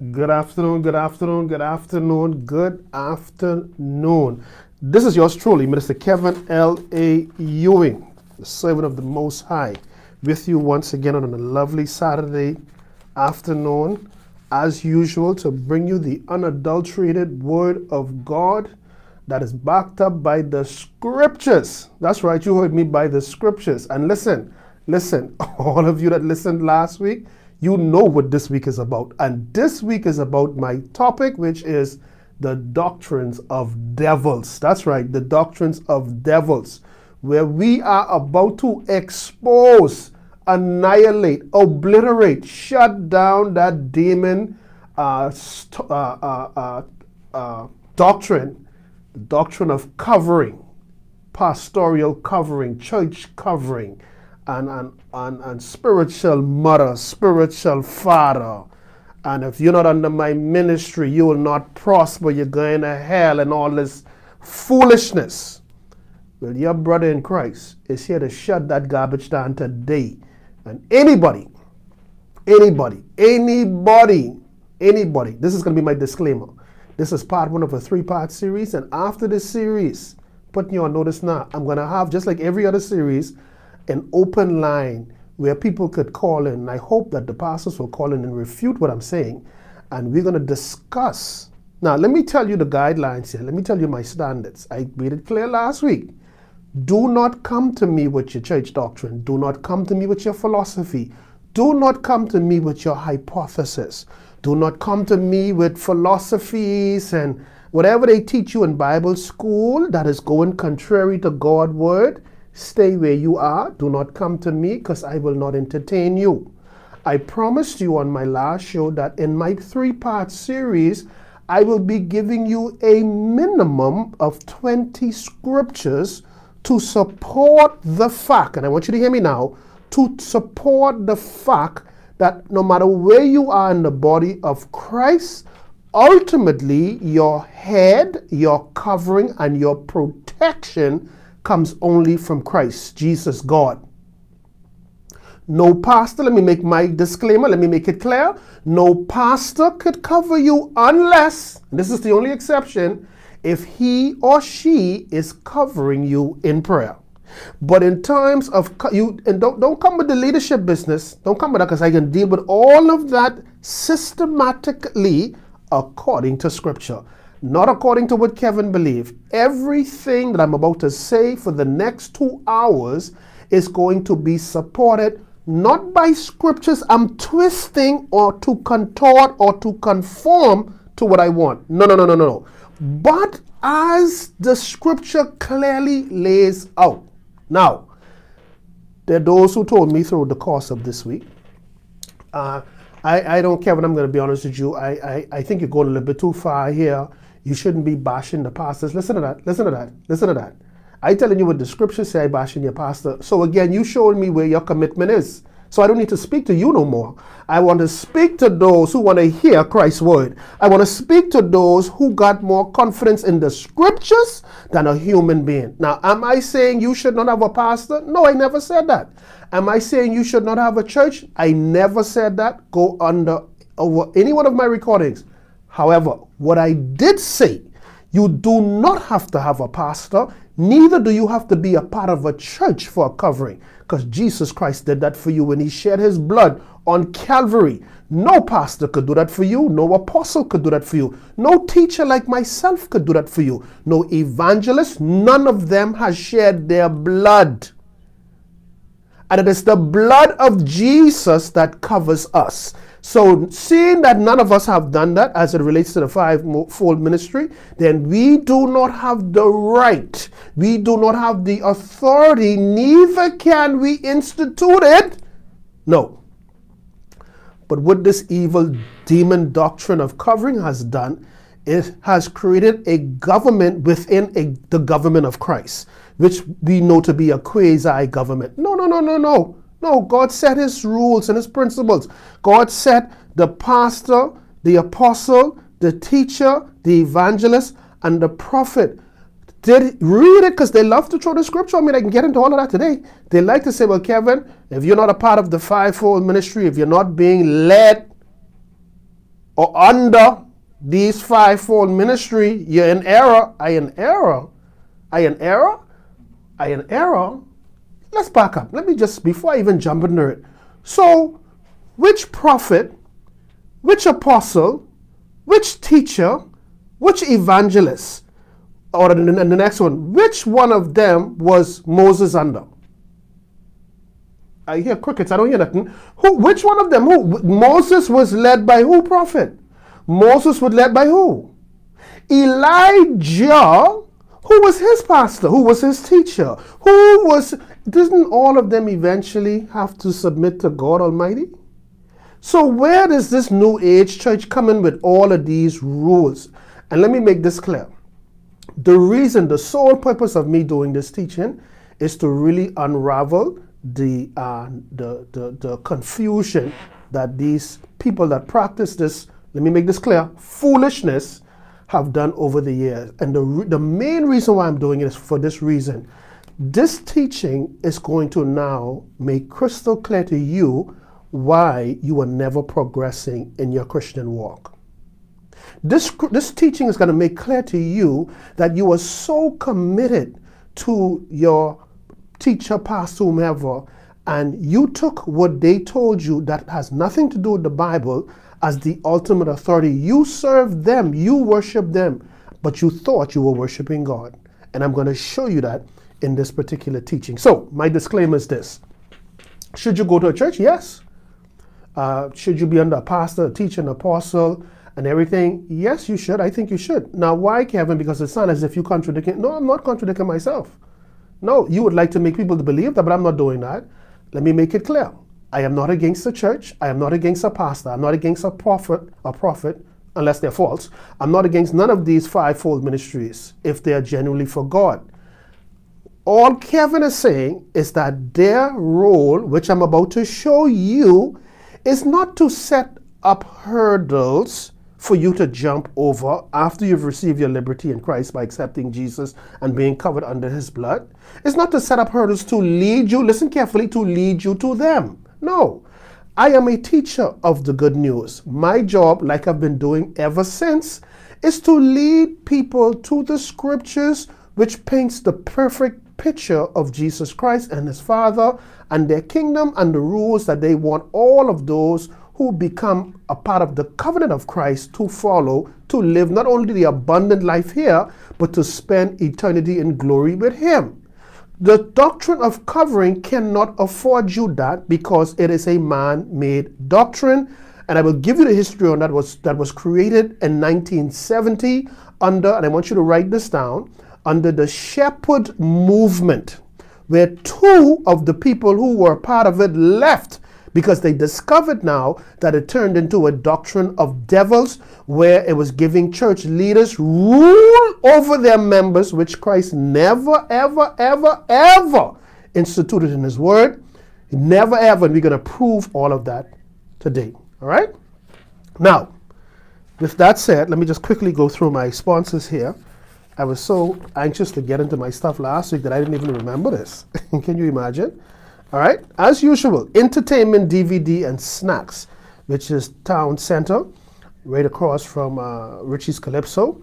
Good afternoon, good afternoon, good afternoon, good afternoon. This is yours truly, Minister Kevin L.A. Ewing, the servant of the Most High, with you once again on a lovely Saturday afternoon, as usual, to bring you the unadulterated Word of God that is backed up by the Scriptures. That's right, you heard me by the Scriptures. And listen, listen, all of you that listened last week, you know what this week is about. And this week is about my topic, which is the doctrines of devils. That's right, the doctrines of devils, where we are about to expose, annihilate, obliterate, shut down that demon uh, uh, uh, uh, uh doctrine, the doctrine of covering, pastoral covering, church covering and, and, and, and spiritual mother, spiritual father. And if you're not under my ministry, you will not prosper. You're going to hell and all this foolishness. Well, your brother in Christ is here to shut that garbage down today. And anybody, anybody, anybody, anybody, this is going to be my disclaimer. This is part one of a three part series. And after this series, putting you on notice now, I'm going to have, just like every other series, an open line where people could call in. I hope that the pastors will call in and refute what I'm saying. And we're going to discuss. Now, let me tell you the guidelines here. Let me tell you my standards. I made it clear last week. Do not come to me with your church doctrine. Do not come to me with your philosophy. Do not come to me with your hypothesis. Do not come to me with philosophies and whatever they teach you in Bible school that is going contrary to God's word. Stay where you are. Do not come to me because I will not entertain you. I promised you on my last show that in my three part series, I will be giving you a minimum of 20 scriptures to support the fact, and I want you to hear me now, to support the fact that no matter where you are in the body of Christ, ultimately your head, your covering, and your protection comes only from Christ, Jesus, God. No pastor, let me make my disclaimer, let me make it clear. No pastor could cover you unless, this is the only exception, if he or she is covering you in prayer. But in terms of you, and don't, don't come with the leadership business, don't come with that because I can deal with all of that systematically according to scripture not according to what Kevin believed. Everything that I'm about to say for the next two hours is going to be supported not by scriptures I'm twisting or to contort or to conform to what I want. No, no, no, no, no. But as the scripture clearly lays out. Now, there are those who told me through the course of this week. Uh, I, I don't, Kevin, I'm going to be honest with you. I, I, I think you're going a little bit too far here you shouldn't be bashing the pastors. Listen to that. Listen to that. Listen to that. I telling you what the scriptures say bashing your pastor. So again, you showing me where your commitment is. So I don't need to speak to you no more. I want to speak to those who want to hear Christ's word. I want to speak to those who got more confidence in the scriptures than a human being. Now, am I saying you should not have a pastor? No, I never said that. Am I saying you should not have a church? I never said that. Go under over any one of my recordings. However, what I did say, you do not have to have a pastor, neither do you have to be a part of a church for a covering, because Jesus Christ did that for you when he shed his blood on Calvary. No pastor could do that for you. No apostle could do that for you. No teacher like myself could do that for you. No evangelist. None of them has shed their blood. And it is the blood of Jesus that covers us. So, seeing that none of us have done that as it relates to the five-fold ministry, then we do not have the right, we do not have the authority, neither can we institute it. No. But what this evil demon doctrine of covering has done, it has created a government within a, the government of Christ, which we know to be a quasi government. No, no, no, no, no. No, God set his rules and his principles. God set the pastor, the apostle, the teacher, the evangelist, and the prophet. Did read it because they love to throw the scripture. I mean, I can get into all of that today. They like to say, well, Kevin, if you're not a part of the fivefold ministry, if you're not being led or under these fivefold ministry, you're in error. I in error. I in error. I in error. Let's back up. Let me just before I even jump into it. So, which prophet, which apostle, which teacher, which evangelist, or the, the next one, which one of them was Moses under? I hear crickets. I don't hear nothing. Who? Which one of them? Who? Moses was led by who? Prophet. Moses was led by who? Elijah. Who was his pastor? Who was his teacher? Who was? Didn't all of them eventually have to submit to God Almighty? So where does this New Age church come in with all of these rules? And let me make this clear. The reason, the sole purpose of me doing this teaching is to really unravel the, uh, the, the, the confusion that these people that practice this, let me make this clear, foolishness have done over the years. And the, the main reason why I'm doing it is for this reason. This teaching is going to now make crystal clear to you why you are never progressing in your Christian walk. This, this teaching is going to make clear to you that you are so committed to your teacher, pastor, whomever, and you took what they told you that has nothing to do with the Bible as the ultimate authority. You served them, you worship them, but you thought you were worshiping God. And I'm going to show you that in this particular teaching. So, my disclaimer is this Should you go to a church? Yes. Uh, should you be under a pastor, a teacher, an apostle, and everything? Yes, you should. I think you should. Now, why, Kevin? Because it sounds as if you're contradicting. No, I'm not contradicting myself. No, you would like to make people believe that, but I'm not doing that. Let me make it clear. I am not against the church. I am not against a pastor. I'm not against a prophet, a prophet, unless they're false. I'm not against none of these fivefold ministries if they are genuinely for God. All Kevin is saying is that their role, which I'm about to show you, is not to set up hurdles for you to jump over after you've received your liberty in Christ by accepting Jesus and being covered under his blood. It's not to set up hurdles to lead you, listen carefully, to lead you to them. No. I am a teacher of the good news. My job, like I've been doing ever since, is to lead people to the scriptures which paints the perfect picture of Jesus Christ and his Father and their kingdom and the rules that they want all of those who become a part of the covenant of Christ to follow, to live not only the abundant life here, but to spend eternity in glory with Him. The doctrine of covering cannot afford you that because it is a man made doctrine. And I will give you the history on that was that was created in 1970 under, and I want you to write this down, under the Shepherd movement, where two of the people who were part of it left because they discovered now that it turned into a doctrine of devils where it was giving church leaders rule over their members, which Christ never, ever, ever, ever instituted in his word. Never, ever. And we're going to prove all of that today. All right? Now, with that said, let me just quickly go through my sponsors here. I was so anxious to get into my stuff last week that I didn't even remember this. Can you imagine? All right, as usual, entertainment, DVD, and snacks, which is Town Center, right across from uh, Richie's Calypso.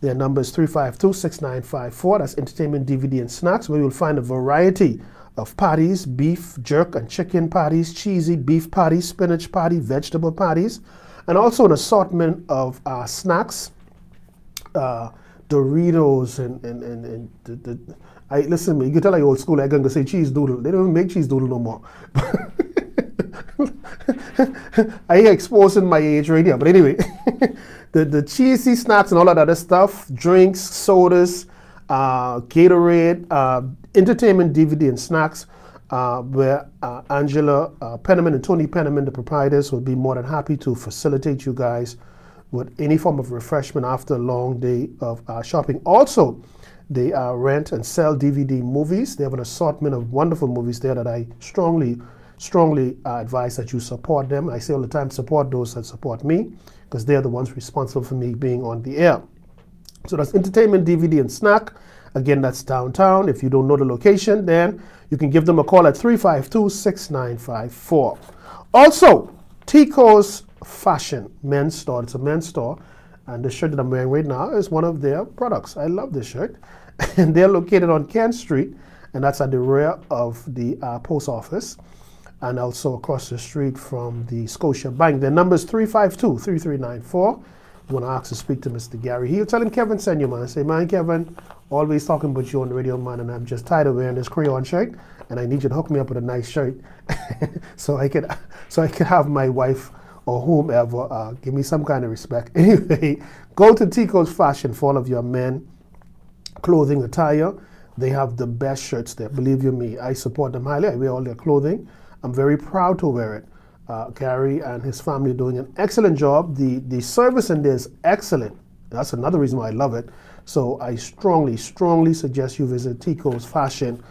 Their number is 352 6954. That's entertainment, DVD, and snacks, where you'll find a variety of patties beef, jerk, and chicken patties, cheesy beef patties, spinach patty, vegetable patties, and also an assortment of uh, snacks, uh, Doritos, and, and, and, and the, the I listen, you can tell I old school. I gonna say cheese doodle. They don't make cheese doodle no more. I exposing my age right here, but anyway, the the cheesy snacks and all that other stuff, drinks, sodas, uh, Gatorade, uh, entertainment DVD and snacks. Uh, where uh, Angela uh, Penniman and Tony Penniman, the proprietors, would be more than happy to facilitate you guys with any form of refreshment after a long day of uh, shopping. Also, they uh, rent and sell DVD movies. They have an assortment of wonderful movies there that I strongly, strongly uh, advise that you support them. I say all the time, support those that support me because they're the ones responsible for me being on the air. So that's entertainment, DVD, and snack. Again, that's downtown. If you don't know the location, then you can give them a call at 352 6954. Also, Tico's Fashion men's store. It's a men's store. And the shirt that I'm wearing right now is one of their products. I love this shirt. and they're located on Kent Street, and that's at the rear of the uh, post office and also across the street from the Scotiabank. Their number is 352 3394. You want to ask to speak to Mr. Gary He'll Tell him Kevin send you, man. I say, man, Kevin, always talking about you on the radio, man, and I'm just tired of wearing this crayon shirt, and I need you to hook me up with a nice shirt so I could so I could have my wife or whomever uh, give me some kind of respect. Anyway, go to Tico's Fashion for all of your men clothing attire. They have the best shirts there. Believe you me, I support them highly. I wear all their clothing. I'm very proud to wear it. Uh, Gary and his family are doing an excellent job. The the service in there is excellent. That's another reason why I love it. So I strongly, strongly suggest you visit Tico's Fashion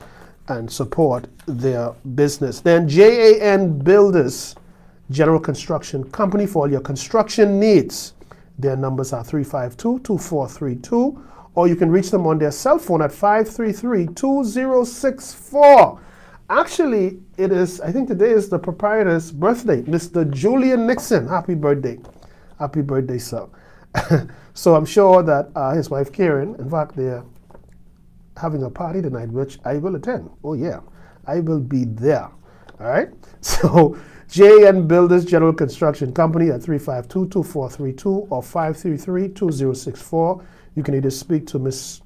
and support their business. Then JAN Builders General Construction Company for all your construction needs. Their numbers are 352 2432, or you can reach them on their cell phone at 533 2064. Actually, it is, I think today is the proprietor's birthday, Mr. Julian Nixon. Happy birthday. Happy birthday, sir. so I'm sure that uh, his wife Karen, in fact, they're having a party tonight, which I will attend. Oh, yeah. I will be there. All right. So JN Builders General Construction Company at 352-2432 or 533-2064. You can either speak to Miss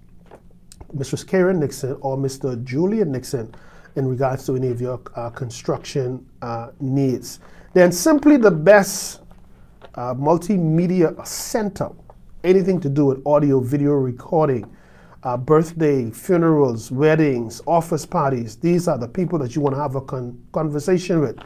Mrs. Karen Nixon or Mr. Julian Nixon in regards to any of your uh, construction uh, needs. Then simply the best uh, multimedia center, anything to do with audio, video recording, uh, birthday, funerals, weddings, office parties. These are the people that you want to have a con conversation with.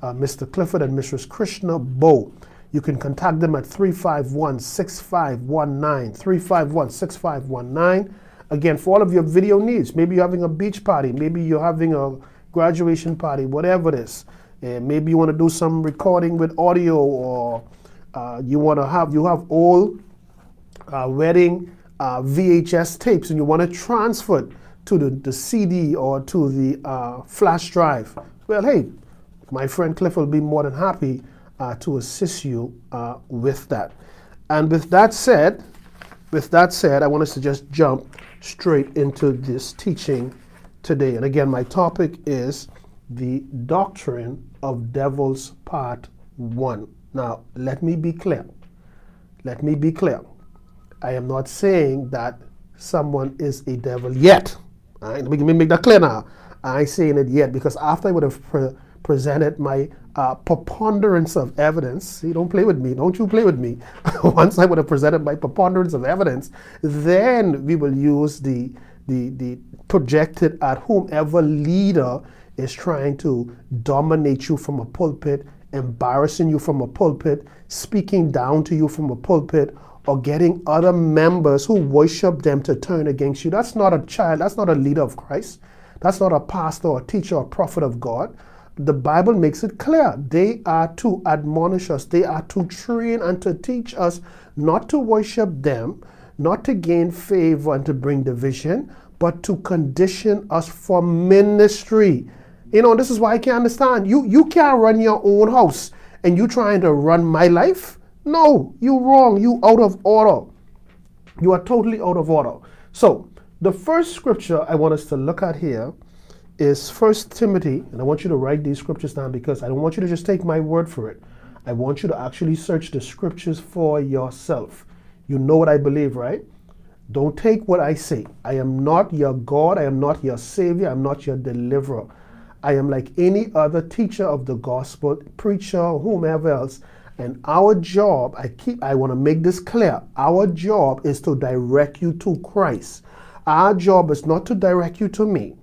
Uh, Mr. Clifford and Mrs. Krishna Bo. You can contact them at 351 6519. 351 6519. Again, for all of your video needs, maybe you're having a beach party, maybe you're having a graduation party, whatever it is. And maybe you want to do some recording with audio, or uh, you want to have you have all uh, wedding uh, VHS tapes and you want to transfer it to the, the CD or to the uh, flash drive. Well, hey, my friend Cliff will be more than happy uh, to assist you uh, with that. And with that said, with that said, I want us to just jump straight into this teaching today. And again, my topic is the doctrine of devils, part one. Now, let me be clear. Let me be clear. I am not saying that someone is a devil yet. Right? Let me make that clear now. I ain't saying it yet because after I would have presented my uh, preponderance of evidence, see, don't play with me, don't you play with me. Once I would have presented my preponderance of evidence, then we will use the, the, the projected at whomever leader is trying to dominate you from a pulpit, embarrassing you from a pulpit, speaking down to you from a pulpit, or getting other members who worship them to turn against you. That's not a child, that's not a leader of Christ. That's not a pastor or teacher or prophet of God. The Bible makes it clear. They are to admonish us, they are to train and to teach us not to worship them, not to gain favor and to bring division, but to condition us for ministry. You know, this is why I can't understand. You you can't run your own house and you trying to run my life. No, you wrong. You out of order. You are totally out of order. So the first scripture I want us to look at here is First Timothy, and I want you to write these scriptures down because I don't want you to just take my word for it. I want you to actually search the scriptures for yourself. You know what I believe, right? Don't take what I say. I am not your God. I am not your Savior. I'm not your deliverer. I am like any other teacher of the gospel, preacher, whomever else. And our job, I keep I want to make this clear. Our job is to direct you to Christ. Our job is not to direct you to me.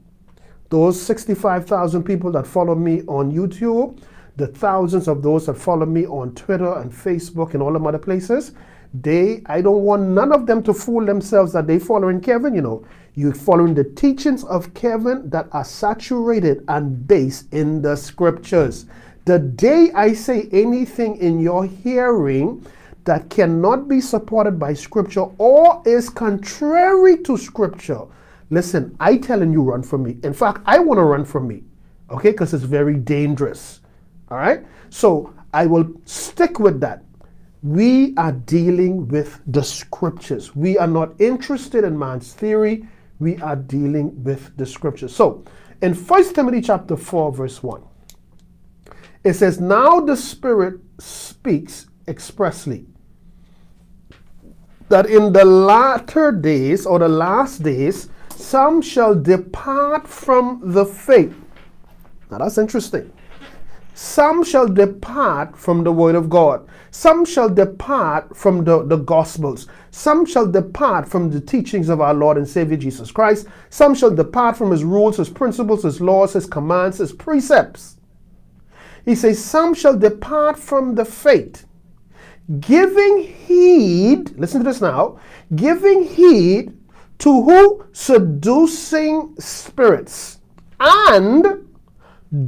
Those 65,000 people that follow me on YouTube, the thousands of those that follow me on Twitter and Facebook and all them other places, they I don't want none of them to fool themselves that they following Kevin, you know. You're following the teachings of Kevin that are saturated and based in the scriptures. The day I say anything in your hearing that cannot be supported by scripture or is contrary to scripture, listen, I telling you run from me. In fact, I want to run from me, okay, because it's very dangerous. All right. So I will stick with that. We are dealing with the scriptures. We are not interested in man's theory. We are dealing with the scriptures. So, in 1 Timothy chapter 4, verse 1, it says, Now the Spirit speaks expressly that in the latter days or the last days, some shall depart from the faith. Now that's interesting. Some shall depart from the word of God. Some shall depart from the, the gospels. Some shall depart from the teachings of our Lord and Savior Jesus Christ. Some shall depart from his rules, his principles, his laws, his commands, his precepts. He says, Some shall depart from the faith, giving heed, listen to this now, giving heed to who? Seducing spirits and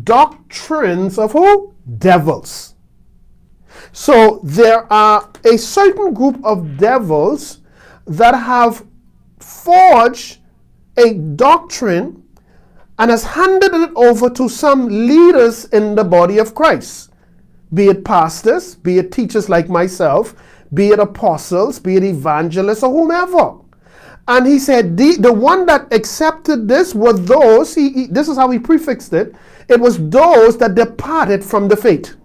doctrines of who? Devils. So there are a certain group of devils that have forged a doctrine and has handed it over to some leaders in the body of Christ, be it pastors, be it teachers like myself, be it apostles, be it evangelists, or whomever. And he said the, the one that accepted this were those, he, he, this is how he prefixed it, it was those that departed from the faith.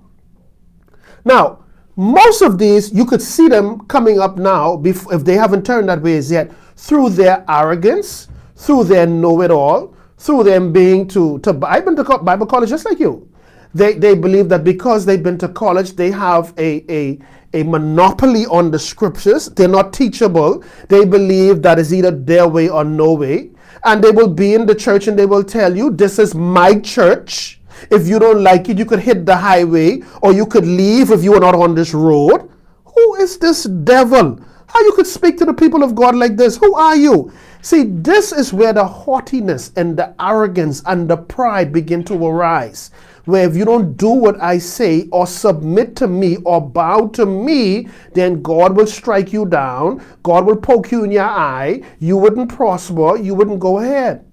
Now, most of these, you could see them coming up now, if they haven't turned that way as yet, through their arrogance, through their know-it-all, through them being to, to I've been to Bible college just like you. They, they believe that because they've been to college, they have a, a, a monopoly on the scriptures. They're not teachable. They believe that is either their way or no way and they will be in the church and they will tell you, This is my church. If you don't like it, you could hit the highway or you could leave if you are not on this road. Who is this devil? How you could speak to the people of God like this? Who are you? See, this is where the haughtiness and the arrogance and the pride begin to arise where if you don't do what I say or submit to me or bow to me, then God will strike you down. God will poke you in your eye. You wouldn't prosper. You wouldn't go ahead.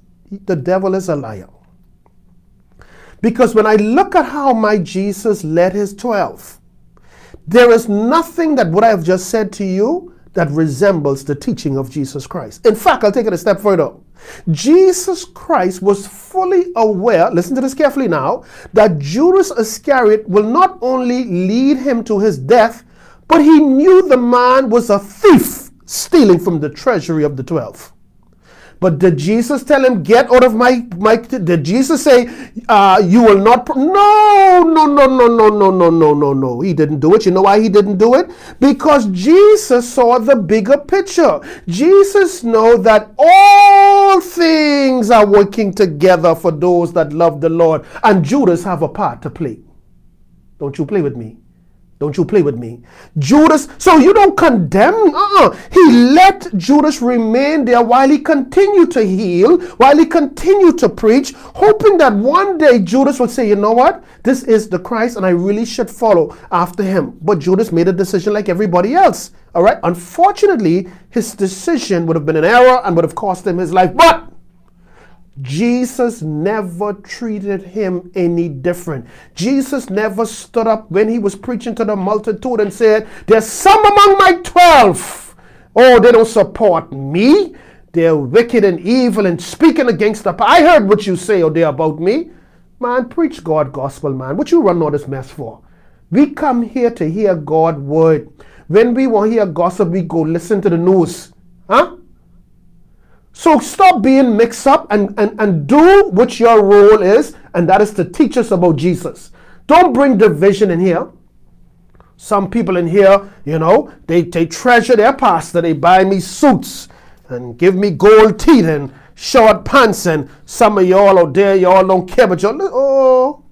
The devil is a liar. Because when I look at how my Jesus led his 12, there is nothing that what I have just said to you that resembles the teaching of Jesus Christ. In fact, I'll take it a step further. Jesus Christ was fully aware, listen to this carefully now, that Judas Iscariot will not only lead him to his death, but he knew the man was a thief stealing from the treasury of the twelve. But did Jesus tell him, get out of my, my did Jesus say, uh, you will not, no, no, no, no, no, no, no, no, no, no. He didn't do it. You know why he didn't do it? Because Jesus saw the bigger picture. Jesus know that all things are working together for those that love the Lord. And Judas have a part to play. Don't you play with me. Don't you play with me. Judas, so you don't condemn. Uh-uh. He let Judas remain there while he continued to heal, while he continued to preach, hoping that one day Judas would say, you know what? This is the Christ and I really should follow after him. But Judas made a decision like everybody else. All right. Unfortunately, his decision would have been an error and would have cost him his life. But Jesus never treated him any different. Jesus never stood up when he was preaching to the multitude and said, There's some among my twelve. Oh, they don't support me. They're wicked and evil and speaking against the. I heard what you say, oh, they about me. Man, preach God gospel, man. What you run all this mess for? We come here to hear God word. When we want to hear gossip, we go listen to the news. Huh? So stop being mixed up and, and, and do what your role is, and that is to teach us about Jesus. Don't bring division in here. Some people in here, you know, they, they treasure their pastor. They buy me suits and give me gold teeth and short pants. And some of y'all out there, y'all don't care, but y'all, oh,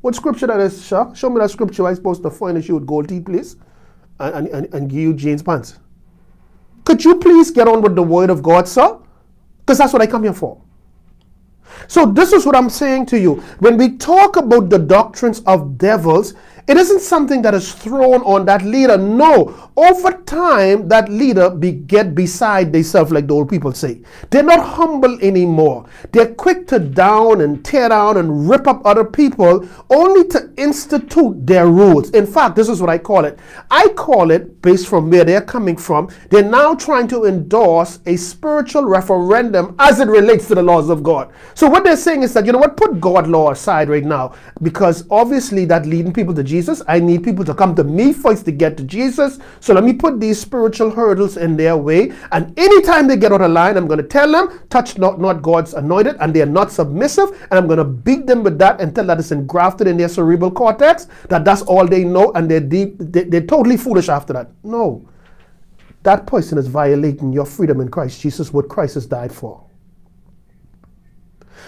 what scripture that is, Show me that scripture I'm supposed to furnish you with gold teeth, please, and, and, and give you jeans pants. Could you please get on with the word of God, sir? Because that's what I come here for. So, this is what I'm saying to you. When we talk about the doctrines of devils, It isn't something that is thrown on that leader. No. Over time, that leader be, get beside themselves, like the old people say. They're not humble anymore. They're quick to down and tear down and rip up other people only to institute their rules. In fact, this is what I call it. I call it, based from where they're coming from, they're now trying to endorse a spiritual referendum as it relates to the laws of God. So what they're saying is that, you know what, put God law aside right now because obviously that leading people to Jesus. I need people to come to me first to get to Jesus. So let me put these spiritual hurdles in their way. And anytime they get out of line, I'm going to tell them, touch not, not God's anointed, and they are not submissive. And I'm going to beat them with that until that is engrafted in their cerebral cortex, that that's all they know, and they're deep, they, they're totally foolish after that. No. That person is violating your freedom in Christ Jesus, what Christ has died for.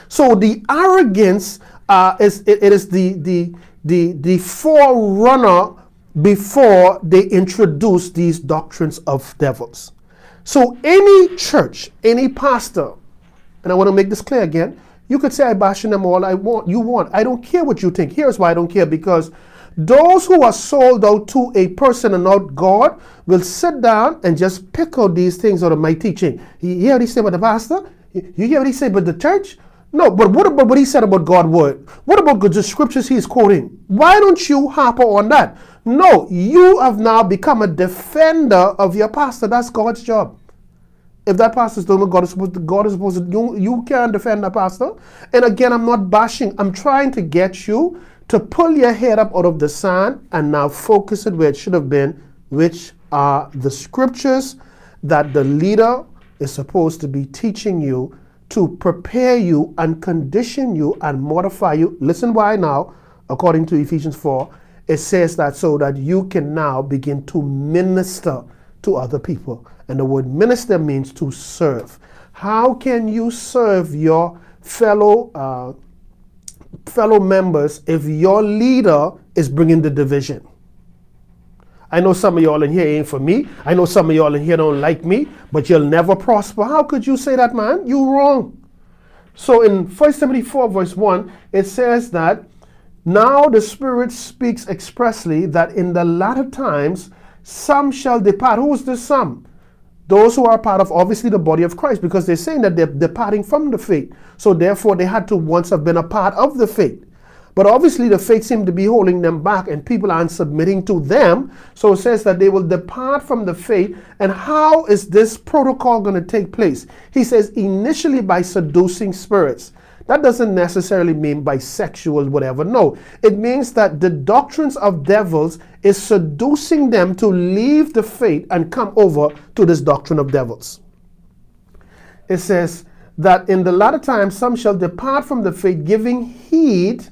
So the arrogance uh, is it, it is the the the the forerunner before they introduce these doctrines of devils. So any church, any pastor, and I want to make this clear again, you could say I bash them all I want. You want. I don't care what you think. Here's why I don't care because those who are sold out to a person and not God will sit down and just pick out these things out of my teaching. You hear what he said about the pastor? You hear what he said about the church? No, but what about what he said about God's word? What about the scriptures he's quoting? Why don't you harp on that? No, you have now become a defender of your pastor. That's God's job. If that pastor is doing what God is supposed to, God is supposed to, you, you can't defend that pastor. And again, I'm not bashing. I'm trying to get you to pull your head up out of the sand and now focus it where it should have been, which are the scriptures that the leader is supposed to be teaching you to prepare you and condition you and modify you. Listen why now, according to Ephesians 4, it says that so that you can now begin to minister to other people. And the word minister means to serve. How can you serve your fellow uh, fellow members if your leader is bringing the division? I know some of y'all in here ain't for me. I know some of y'all in here don't like me, but you'll never prosper. How could you say that, man? You wrong. So in 1 Timothy 4, verse 1, it says that now the Spirit speaks expressly that in the latter times some shall depart. Who is this some? Those who are part of obviously the body of Christ, because they're saying that they're departing from the faith. So therefore they had to once have been a part of the faith. But obviously, the faith seemed to be holding them back, and people aren't submitting to them. So it says that they will depart from the faith. And how is this protocol going to take place? He says, initially by seducing spirits. That doesn't necessarily mean by sexual whatever. No, it means that the doctrines of devils is seducing them to leave the faith and come over to this doctrine of devils. It says that in the latter time some shall depart from the faith, giving heed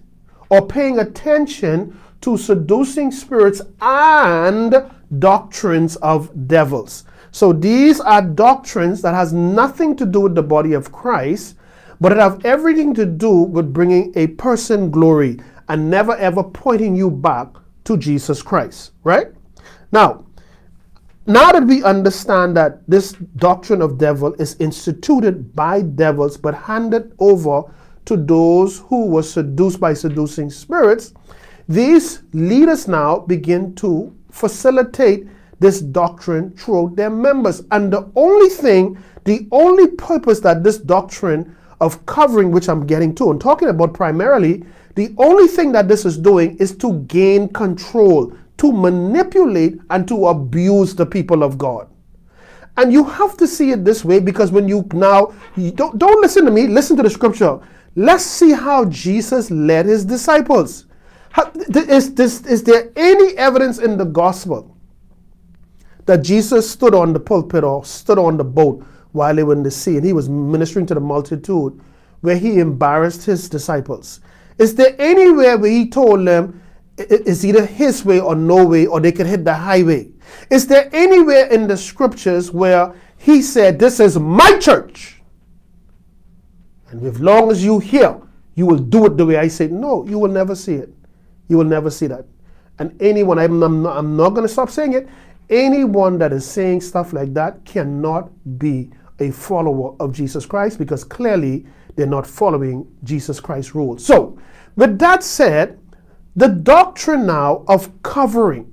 or paying attention to seducing spirits and doctrines of devils. So these are doctrines that has nothing to do with the body of Christ, but it have everything to do with bringing a person glory and never ever pointing you back to Jesus Christ, right? Now, now that we understand that this doctrine of devil is instituted by devils but handed over to those who were seduced by seducing spirits, these leaders now begin to facilitate this doctrine throughout their members. And the only thing, the only purpose that this doctrine of covering, which I'm getting to and talking about primarily, the only thing that this is doing is to gain control, to manipulate, and to abuse the people of God. And you have to see it this way because when you now, you don't, don't listen to me, listen to the scripture. Let's see how Jesus led his disciples. How, is, this, is there any evidence in the gospel that Jesus stood on the pulpit or stood on the boat while they were in the sea and he was ministering to the multitude where he embarrassed his disciples? Is there anywhere where he told them it's either his way or no way or they could hit the highway? Is there anywhere in the scriptures where he said, This is my church? And as long as you hear, you will do it the way I say. No, you will never see it. You will never see that. And anyone, I'm, I'm not, I'm not going to stop saying it, anyone that is saying stuff like that cannot be a follower of Jesus Christ because clearly they're not following Jesus Christ's rules. So, with that said, The doctrine now of covering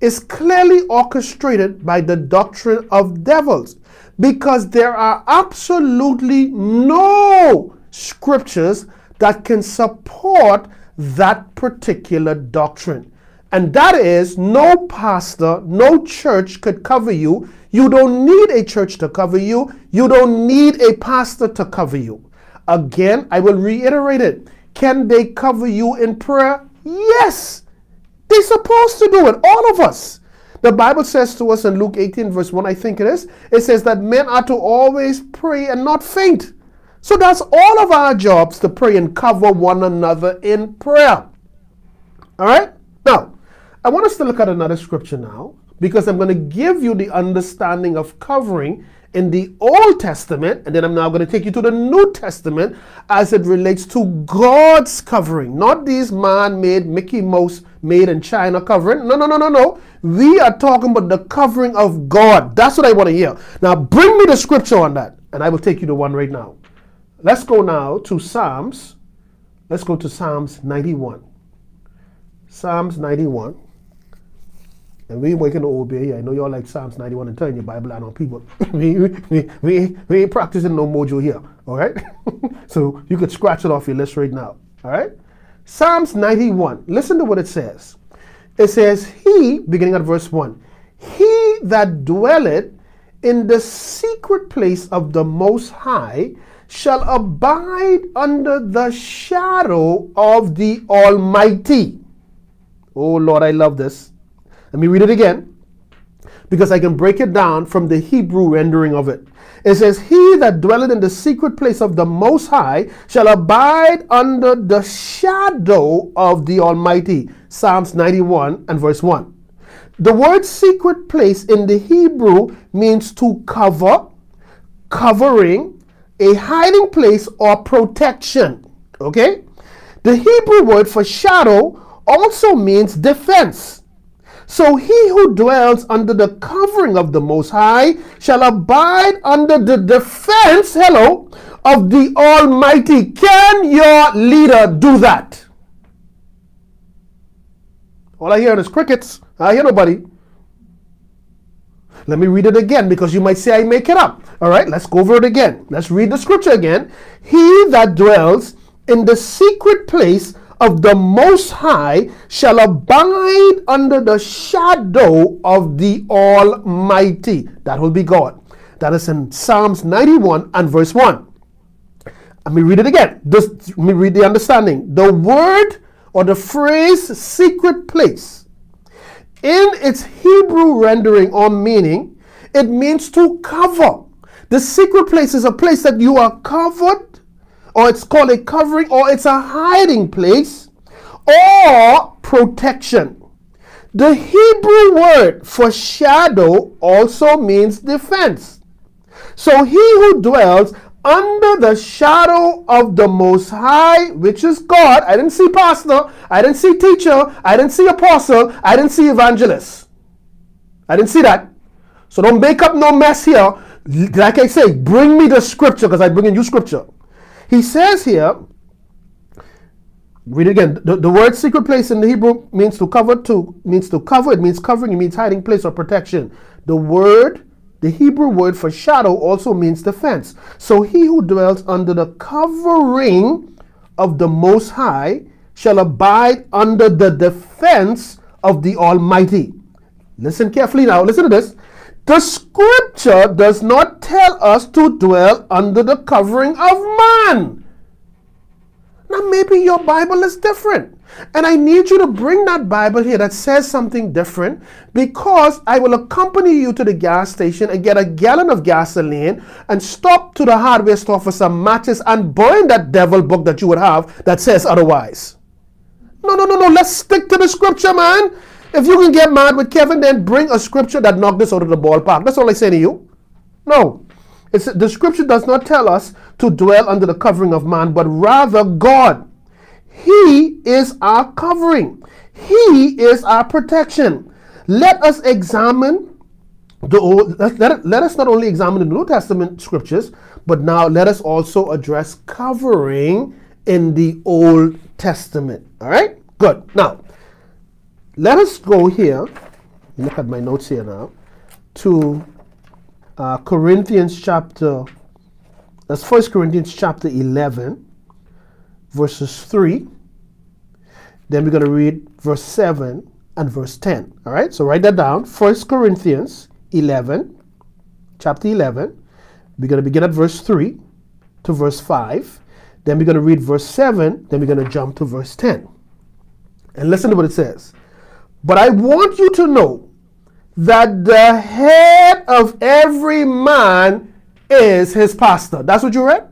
is clearly orchestrated by the doctrine of devils because there are absolutely no scriptures that can support that particular doctrine. And that is no pastor, no church could cover you. You don't need a church to cover you. You don't need a pastor to cover you. Again, I will reiterate it. Can they cover you in prayer? Yes. They're supposed to do it, all of us. The Bible says to us in Luke 18, verse 1, I think it is, it says that men are to always pray and not faint. So that's all of our jobs to pray and cover one another in prayer. All right? Now, I want us to look at another scripture now because I'm going to give you the understanding of covering in the Old Testament, and then I'm now going to take you to the New Testament as it relates to God's covering, not these man made Mickey Mouse made in China covering. No, no, no, no, no. We are talking about the covering of God. That's what I want to hear. Now, bring me the scripture on that, and I will take you to one right now. Let's go now to Psalms. Let's go to Psalms 91. Psalms 91. And we ain't waking the old here. I know y'all like Psalms 91 and turn your Bible on people. we, we, we, we ain't practicing no mojo here. All right? so you could scratch it off your list right now. All right? Psalms 91. Listen to what it says. It says, He, beginning at verse 1, He that dwelleth in the secret place of the Most High shall abide under the shadow of the Almighty. Oh Lord, I love this. Let me read it again because I can break it down from the Hebrew rendering of it. It says, He that dwelleth in the secret place of the Most High shall abide under the shadow of the Almighty. Psalms 91 and verse 1. The word secret place in the Hebrew means to cover, covering, a hiding place, or protection. Okay? The Hebrew word for shadow also means defense. So he who dwells under the covering of the Most High shall abide under the defense, hello, of the Almighty. Can your leader do that? All I hear is crickets. I hear nobody. Let me read it again because you might say I make it up. All right, let's go over it again. Let's read the scripture again. He that dwells in the secret place of the Most High shall abide under the shadow of the Almighty. That will be God. That is in Psalms 91 and verse 1. Let me read it again. This, let me read the understanding. The word or the phrase secret place, in its Hebrew rendering or meaning, it means to cover. The secret place is a place that you are covered or it's called a covering, or it's a hiding place, or protection. The Hebrew word for shadow also means defense. So he who dwells under the shadow of the Most High, which is God. I didn't see pastor, I didn't see teacher, I didn't see apostle, I didn't see evangelist. I didn't see that. So don't make up no mess here. Like I say, bring me the scripture because I bring in you scripture. He says here, read again. The, the word secret place in the Hebrew means to cover to means to cover, it means covering, it means hiding place or protection. The word, the Hebrew word for shadow also means defense. So he who dwells under the covering of the most high shall abide under the defense of the Almighty. Listen carefully now. Listen to this. The scripture does not tell us to dwell under the covering of man. Now, maybe your Bible is different. And I need you to bring that Bible here that says something different because I will accompany you to the gas station and get a gallon of gasoline and stop to the hardware store for some matches and burn that devil book that you would have that says otherwise. No, no, no, no. Let's stick to the scripture, man. If you can get mad with Kevin, then bring a scripture that knocked this out of the ballpark. That's all I say to you. No. It's, the scripture does not tell us to dwell under the covering of man, but rather God. He is our covering. He is our protection. Let us examine the old, let, let, let us not only examine the New Testament scriptures, but now let us also address covering in the Old Testament. All right? Good. Now, let us go here. Look at my notes here now. To uh, Corinthians chapter, that's First Corinthians chapter 11, verses 3. Then we're going to read verse 7 and verse 10. All right, so write that down. First Corinthians 11, chapter 11. We're going to begin at verse 3 to verse 5. Then we're going to read verse 7. Then we're going to jump to verse 10. And listen to what it says. But I want you to know that the head of every man is his pastor. That's what you read?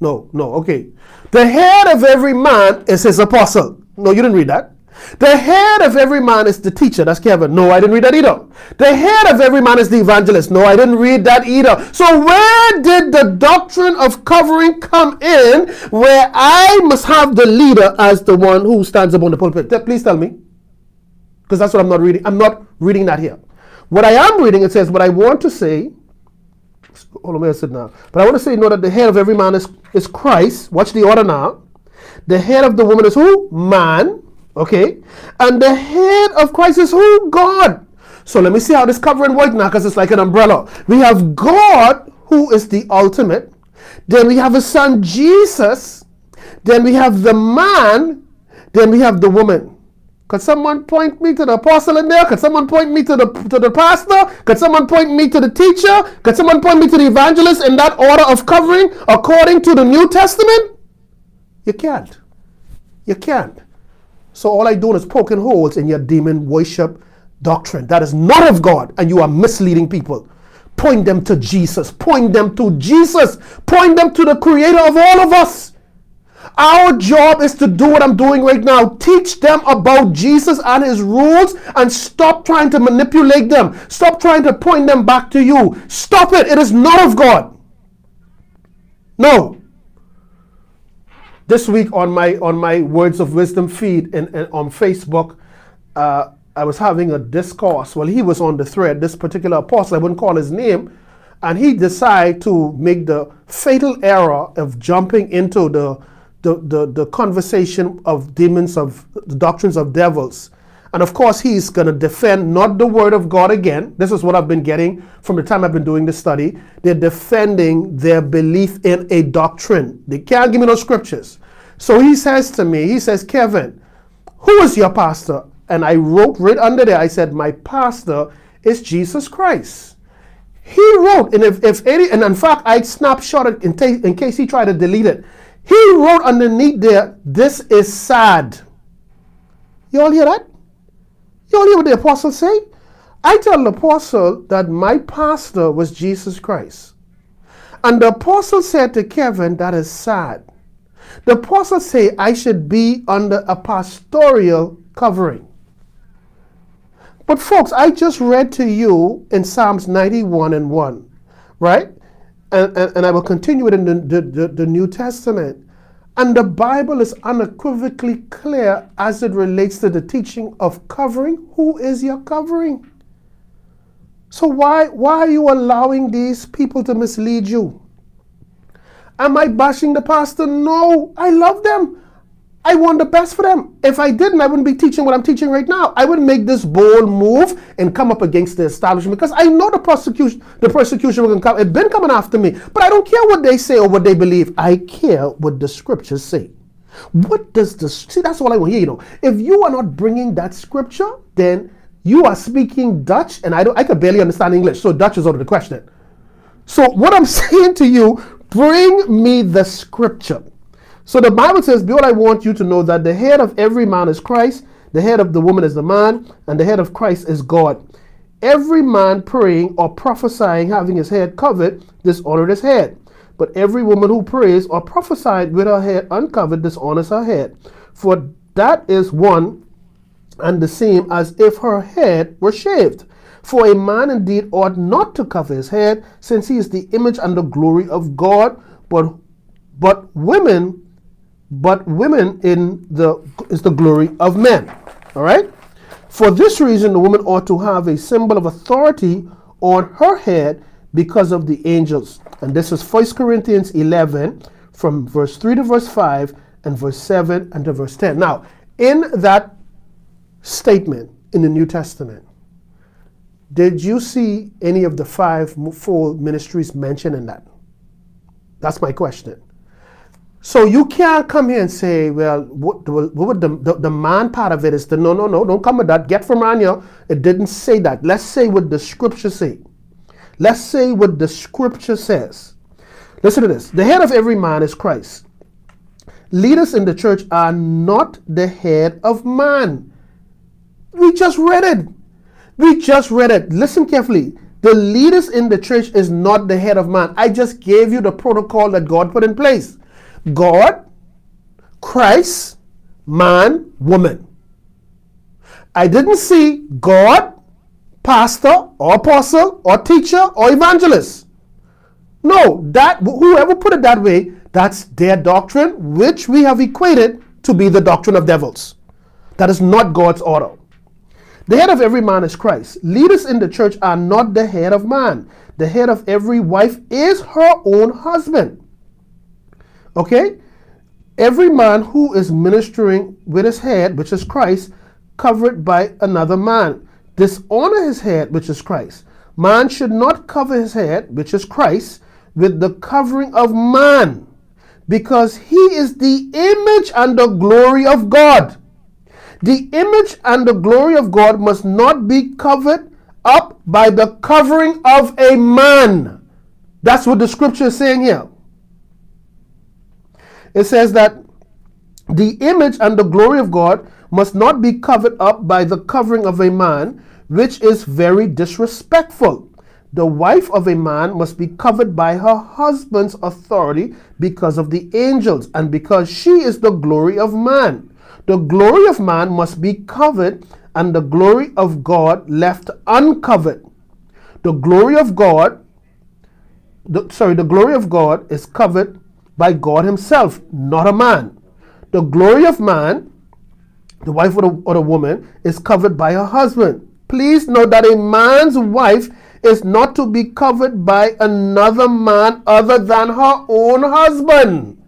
No, no, okay. The head of every man is his apostle. No, you didn't read that. The head of every man is the teacher. That's Kevin. No, I didn't read that either. The head of every man is the evangelist. No, I didn't read that either. So, where did the doctrine of covering come in where I must have the leader as the one who stands up on the pulpit? Please tell me. Because that's what I'm not reading. I'm not reading that here. What I am reading, it says, what I want to say, hold on, where I sit now. But I want to say, know that the head of every man is, is Christ. Watch the order now. The head of the woman is who? Man. Okay? And the head of Christ is who? God. So let me see how this covering works now because it's like an umbrella. We have God, who is the ultimate. Then we have a son, Jesus. Then we have the man. Then we have the woman. Could someone point me to the apostle in there? Could someone point me to the to the pastor? Could someone point me to the teacher? Could someone point me to the evangelist in that order of covering according to the New Testament? You can't. You can't. So all I do is poking holes in your demon worship doctrine. That is not of God, and you are misleading people. Point them to Jesus. Point them to Jesus. Point them to the creator of all of us. Our job is to do what I'm doing right now. Teach them about Jesus and his rules and stop trying to manipulate them. Stop trying to point them back to you. Stop it. It is not of God. No this week on my on my words of wisdom feed and, on facebook uh, i was having a discourse well he was on the thread this particular apostle i wouldn't call his name and he decided to make the fatal error of jumping into the the, the, the conversation of demons of the doctrines of devils and of course, he's going to defend not the word of God again. This is what I've been getting from the time I've been doing this study. They're defending their belief in a doctrine. They can't give me no scriptures. So he says to me, he says, Kevin, who is your pastor? And I wrote right under there, I said, my pastor is Jesus Christ. He wrote, and if, if any, and in fact, I snapshotted in, t- in case he tried to delete it. He wrote underneath there, this is sad. You all hear that? You all hear what the apostle say? I tell the apostle that my pastor was Jesus Christ. And the apostle said to Kevin, that is sad. The apostle say I should be under a pastoral covering. But folks, I just read to you in Psalms 91 and 1, right? And, and, and I will continue it in the, the, the, the New Testament. And the Bible is unequivocally clear as it relates to the teaching of covering. Who is your covering? So why, why are you allowing these people to mislead you? Am I bashing the pastor? No, I love them. I want the best for them. If I didn't, I wouldn't be teaching what I'm teaching right now. I would make this bold move and come up against the establishment because I know the prosecution, the persecution will come. It's been coming after me, but I don't care what they say or what they believe. I care what the scriptures say. What does the see? That's all I want to hear. You know, if you are not bringing that scripture, then you are speaking Dutch, and I don't. I can barely understand English, so Dutch is out of the question. So what I'm saying to you, bring me the scripture. So the Bible says, Behold, I want you to know that the head of every man is Christ, the head of the woman is the man, and the head of Christ is God. Every man praying or prophesying, having his head covered, dishonored his head. But every woman who prays or prophesies with her head uncovered dishonors her head. For that is one and the same as if her head were shaved. For a man indeed ought not to cover his head, since he is the image and the glory of God, but but women but women in the is the glory of men. All right? For this reason, the woman ought to have a symbol of authority on her head because of the angels. And this is 1 Corinthians 11 from verse 3 to verse 5 and verse 7 and to verse 10. Now, In that statement in the New Testament, did you see any of the five full ministries mentioned in that? That's my question. So you can't come here and say, well, what, what would the, the, the, man part of it is the no, no, no, don't come with that. Get from Anya. It didn't say that. Let's say what the scripture say. Let's say what the scripture says. Listen to this. The head of every man is Christ. Leaders in the church are not the head of man. We just read it. We just read it. Listen carefully. The leaders in the church is not the head of man. I just gave you the protocol that God put in place. God, Christ, man, woman. I didn't see God, pastor, or apostle, or teacher, or evangelist. No, that whoever put it that way, that's their doctrine, which we have equated to be the doctrine of devils. That is not God's order. The head of every man is Christ. Leaders in the church are not the head of man. The head of every wife is her own husband. Okay? Every man who is ministering with his head, which is Christ, covered by another man, dishonor his head, which is Christ. Man should not cover his head, which is Christ, with the covering of man, because he is the image and the glory of God. The image and the glory of God must not be covered up by the covering of a man. That's what the scripture is saying here. It says that the image and the glory of God must not be covered up by the covering of a man, which is very disrespectful. The wife of a man must be covered by her husband's authority because of the angels and because she is the glory of man. The glory of man must be covered and the glory of God left uncovered. The glory of God, the, sorry, the glory of God is covered by God Himself, not a man. The glory of man, the wife or the, or the woman, is covered by her husband. Please note that a man's wife is not to be covered by another man other than her own husband.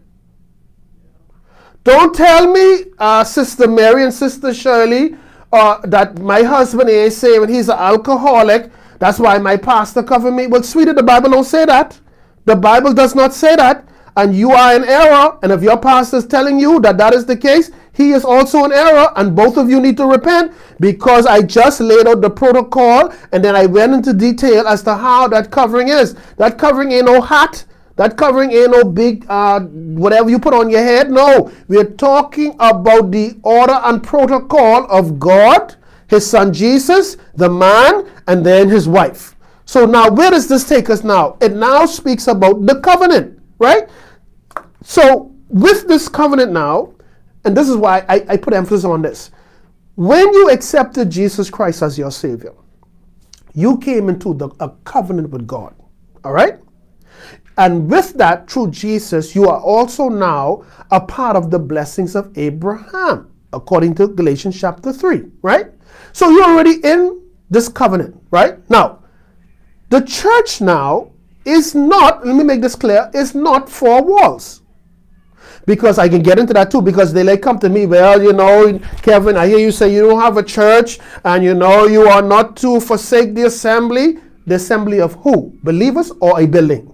Don't tell me, uh, Sister Mary and Sister Shirley, uh, that my husband is saying he's an alcoholic. That's why my pastor covered me. Well, sweetie, the Bible don't say that. The Bible does not say that. And you are in error. And if your pastor is telling you that that is the case, he is also in error. And both of you need to repent because I just laid out the protocol and then I went into detail as to how that covering is. That covering ain't no hat. That covering ain't no big, uh, whatever you put on your head. No, we're talking about the order and protocol of God, His Son Jesus, the man, and then His wife. So now, where does this take us now? It now speaks about the covenant, right? So, with this covenant now, and this is why I, I put emphasis on this. When you accepted Jesus Christ as your Savior, you came into the, a covenant with God. All right? And with that, through Jesus, you are also now a part of the blessings of Abraham, according to Galatians chapter 3, right? So you're already in this covenant, right? Now, the church now is not, let me make this clear, is not four walls. Because I can get into that too, because they like come to me, well, you know, Kevin, I hear you say you don't have a church, and you know, you are not to forsake the assembly. The assembly of who? Believers or a building?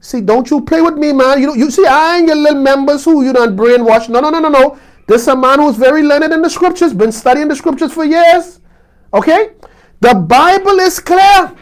See, don't you play with me, man. You, know, you see, I ain't your little members who you done brainwash. No, no, no, no, no. This is a man who's very learned in the scriptures, been studying the scriptures for years. Okay? The Bible is clear.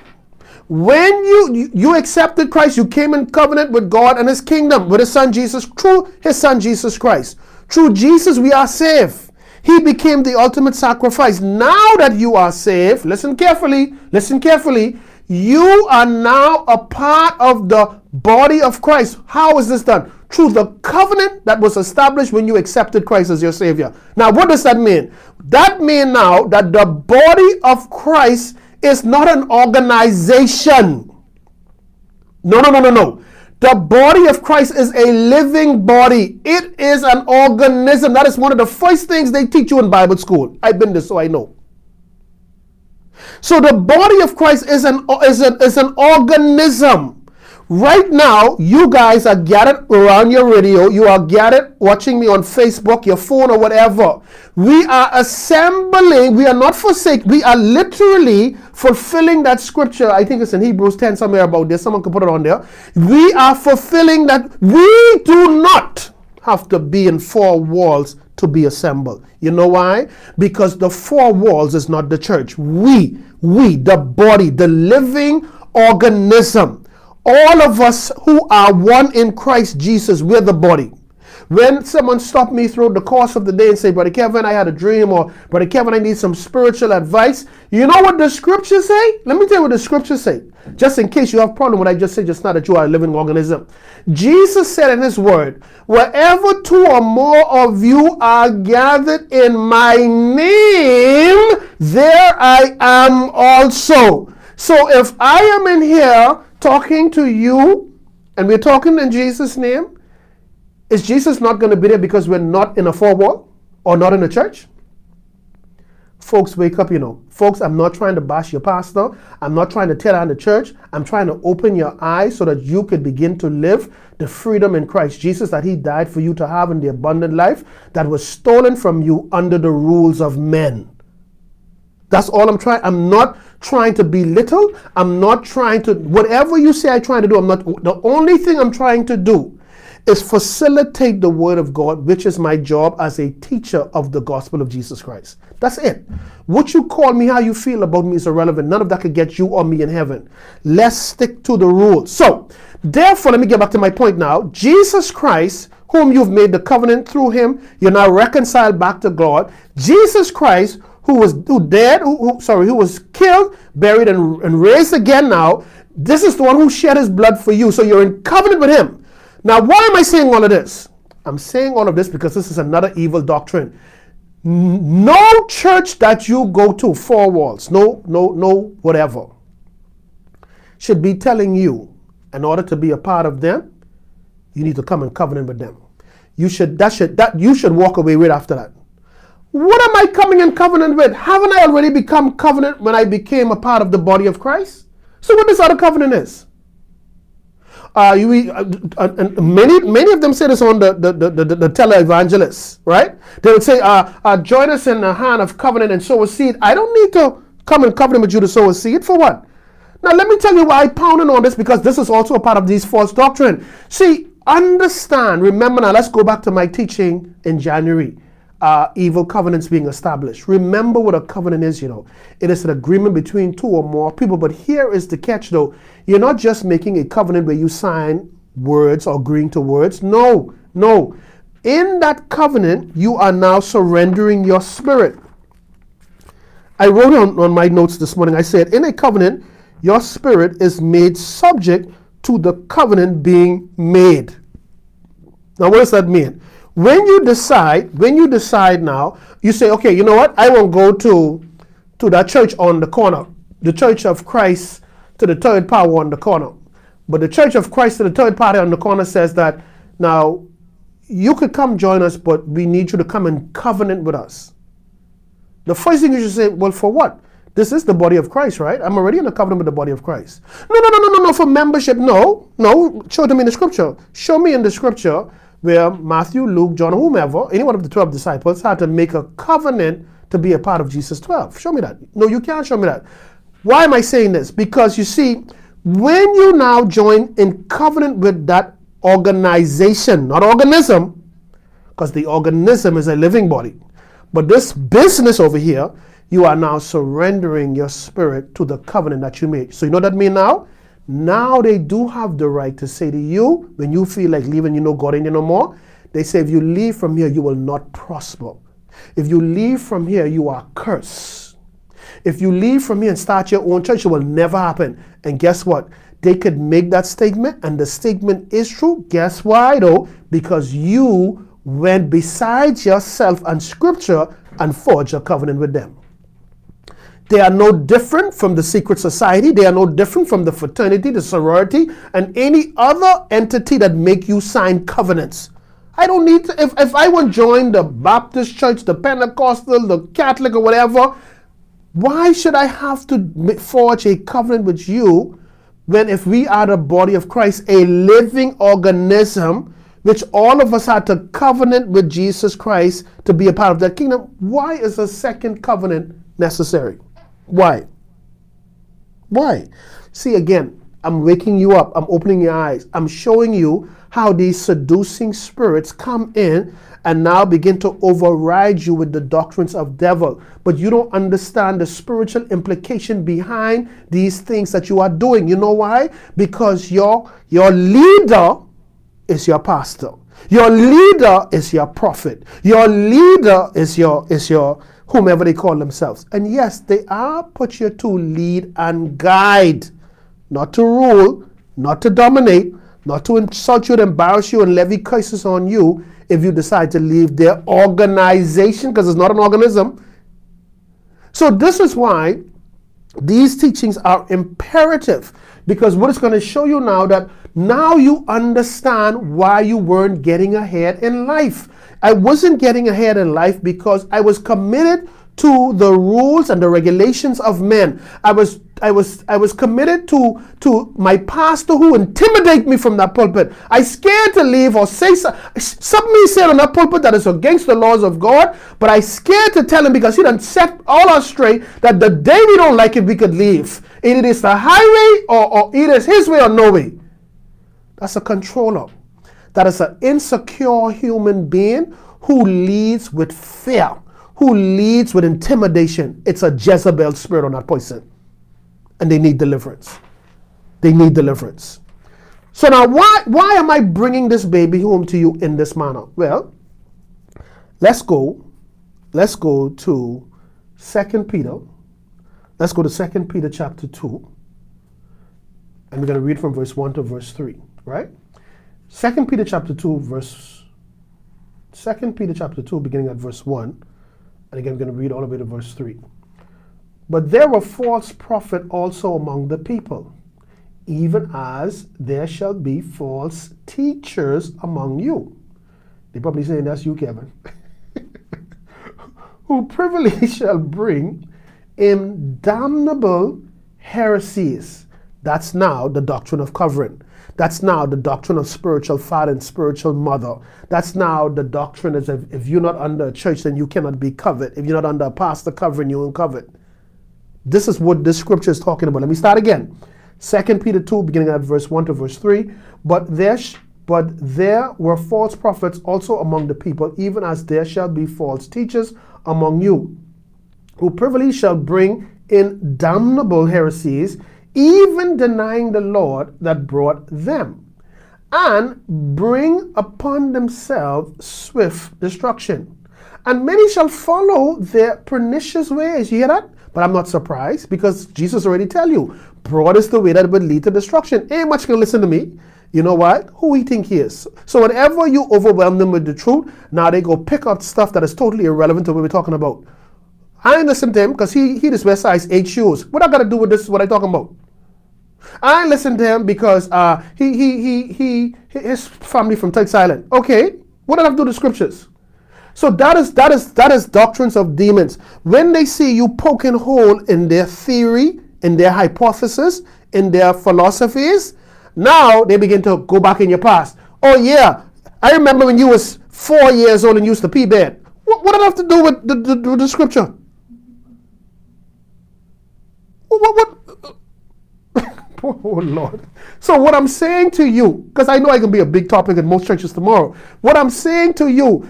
When you, you accepted Christ, you came in covenant with God and his kingdom, with his son Jesus, through his son Jesus Christ. Through Jesus, we are saved. He became the ultimate sacrifice. Now that you are saved, listen carefully, listen carefully. You are now a part of the body of Christ. How is this done? Through the covenant that was established when you accepted Christ as your Savior. Now, what does that mean? That means now that the body of Christ is not an organization. No, no, no, no, no. The body of Christ is a living body. It is an organism. That is one of the first things they teach you in Bible school. I've been there, so I know. So the body of Christ is an, is, an, is an organism. Right now, you guys are gathered around your radio. You are gathered watching me on Facebook, your phone, or whatever. We are assembling. We are not forsake. We are literally fulfilling that scripture. I think it's in Hebrews 10 somewhere about this. Someone can put it on there. We are fulfilling that. We do not have to be in four walls to be assembled. You know why? Because the four walls is not the church. We, we, the body, the living organism all of us who are one in Christ Jesus, we're the body. When someone stopped me through the course of the day and say, Brother Kevin, I had a dream, or Brother Kevin, I need some spiritual advice, you know what the scriptures say? Let me tell you what the scriptures say. Just in case you have a problem with what I just said just now that you are a living organism. Jesus said in his word, Wherever two or more of you are gathered in my name, there I am also. So if I am in here talking to you and we're talking in Jesus' name, is Jesus not going to be there because we're not in a four wall or not in a church? Folks, wake up, you know. Folks, I'm not trying to bash your pastor. I'm not trying to tear down the church. I'm trying to open your eyes so that you could begin to live the freedom in Christ Jesus that He died for you to have in the abundant life that was stolen from you under the rules of men. That's all I'm trying. I'm not trying to belittle. I'm not trying to, whatever you say I'm trying to do, I'm not, the only thing I'm trying to do is facilitate the word of God, which is my job as a teacher of the gospel of Jesus Christ. That's it. What you call me, how you feel about me is irrelevant. None of that could get you or me in heaven. Let's stick to the rules. So, therefore, let me get back to my point now. Jesus Christ, whom you've made the covenant through him, you're now reconciled back to God. Jesus Christ, who was who dead, who, who, sorry, who was killed, buried, and, and raised again now. This is the one who shed his blood for you. So you're in covenant with him. Now, why am I saying all of this? I'm saying all of this because this is another evil doctrine. No church that you go to, four walls, no, no, no, whatever, should be telling you, in order to be a part of them, you need to come in covenant with them. You should that should that you should walk away right after that. What am I coming in covenant with? Haven't I already become covenant when I became a part of the body of Christ? So what this other covenant is? Uh, you, uh, uh, many many of them say this on the the, the, the, the televangelists, right? They would say, uh, uh, join us in the hand of covenant and sow a seed. I don't need to come in covenant with you to sow a seed for what? Now let me tell you why I'm pounding on this because this is also a part of these false doctrine. See, understand, remember now, let's go back to my teaching in January uh, evil covenants being established. Remember what a covenant is, you know. It is an agreement between two or more people. But here is the catch, though. You're not just making a covenant where you sign words or agreeing to words. No, no. In that covenant, you are now surrendering your spirit. I wrote on, on my notes this morning, I said, in a covenant, your spirit is made subject to the covenant being made. Now, what does that mean? When you decide, when you decide now, you say, okay, you know what? I won't go to to that church on the corner, the Church of Christ to the third power on the corner. But the Church of Christ to the third party on the corner says that now you could come join us, but we need you to come in covenant with us. The first thing you should say, well, for what? This is the body of Christ, right? I'm already in a covenant with the body of Christ. No, no, no, no, no, no, for membership. No, no. Show them in the scripture. Show me in the scripture where Matthew, Luke, John, whomever, any one of the 12 disciples had to make a covenant to be a part of Jesus 12. Show me that. No, you can't show me that. Why am I saying this? Because you see, when you now join in covenant with that organization, not organism, because the organism is a living body, but this business over here, you are now surrendering your spirit to the covenant that you made. So you know what that means now? Now they do have the right to say to you, when you feel like leaving, you know God ain't you no more. They say, if you leave from here, you will not prosper. If you leave from here, you are cursed. If you leave from here and start your own church, it will never happen. And guess what? They could make that statement, and the statement is true. Guess why, though? Because you went besides yourself and scripture and forged a covenant with them. They are no different from the secret society. They are no different from the fraternity, the sorority, and any other entity that make you sign covenants. I don't need to, if, if I want to join the Baptist church, the Pentecostal, the Catholic, or whatever, why should I have to forge a covenant with you when if we are the body of Christ, a living organism, which all of us had to covenant with Jesus Christ to be a part of that kingdom, why is a second covenant necessary? Why? Why? See, again, I'm waking you up. I'm opening your eyes. I'm showing you how these seducing spirits come in and now begin to override you with the doctrines of devil but you don't understand the spiritual implication behind these things that you are doing you know why because your your leader is your pastor your leader is your prophet your leader is your is your whomever they call themselves and yes they are put here to lead and guide not to rule not to dominate not to insult you and embarrass you and levy curses on you if you decide to leave their organization, because it's not an organism. So, this is why these teachings are imperative, because what it's going to show you now that now you understand why you weren't getting ahead in life. I wasn't getting ahead in life because I was committed to the rules and the regulations of men. I was I was I was committed to to my pastor who intimidate me from that pulpit. I scared to leave or say something said on that pulpit that is against the laws of God, but I scared to tell him because he done set all us straight that the day we don't like it, we could leave. It is the highway or, or it is his way or no way. That's a controller. That is an insecure human being who leads with fear, who leads with intimidation. It's a Jezebel spirit on that person and they need deliverance. They need deliverance. So now, why, why am I bringing this baby home to you in this manner? Well, let's go. Let's go to Second Peter. Let's go to Second Peter chapter 2. And we're going to read from verse 1 to verse 3, right? Second Peter chapter 2, verse Second Peter chapter 2, beginning at verse 1. And again, I'm going to read all the way to verse 3. But there were false prophets also among the people, even as there shall be false teachers among you. They probably saying that's you, Kevin. Who privily shall bring in damnable heresies. That's now the doctrine of covering. That's now the doctrine of spiritual father and spiritual mother. That's now the doctrine is if, if you're not under a church, then you cannot be covered. If you're not under a pastor covering, you are covered. This is what this scripture is talking about. Let me start again. 2 Peter 2, beginning at verse 1 to verse 3. But there, but there were false prophets also among the people, even as there shall be false teachers among you, who privily shall bring in damnable heresies, even denying the Lord that brought them, and bring upon themselves swift destruction. And many shall follow their pernicious ways. You hear that? But I'm not surprised because Jesus already tell you, broad is the way that would lead to destruction. Ain't much gonna listen to me. You know what? Who he think he is? So whenever you overwhelm them with the truth, now they go pick up stuff that is totally irrelevant to what we're talking about. I ain't listen to him because he he just wear size eight shoes. What I got to do with this? What I talking about? I listen to him because uh, he, he he he his family from Tug's Island. Okay, what do I have to do with the scriptures? So that is that is that is doctrines of demons. When they see you poking hole in their theory, in their hypothesis, in their philosophies, now they begin to go back in your past. Oh yeah, I remember when you was four years old and used to pee bed. What, what did I have to do with the, the, the scripture? What, what, oh Lord. So what I'm saying to you, because I know I can be a big topic in most churches tomorrow. What I'm saying to you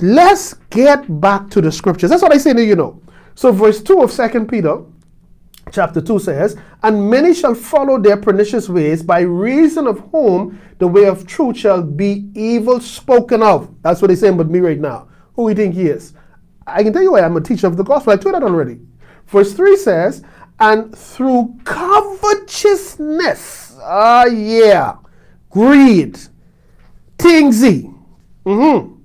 let's get back to the scriptures. That's what I say to you you know. So verse 2 of Second Peter chapter 2 says, And many shall follow their pernicious ways, by reason of whom the way of truth shall be evil spoken of. That's what he's saying about me right now. Who do you think he is? I can tell you why I'm a teacher of the gospel. I told that already. Verse 3 says, And through covetousness, ah, uh, yeah, greed, tingsy, mm-hmm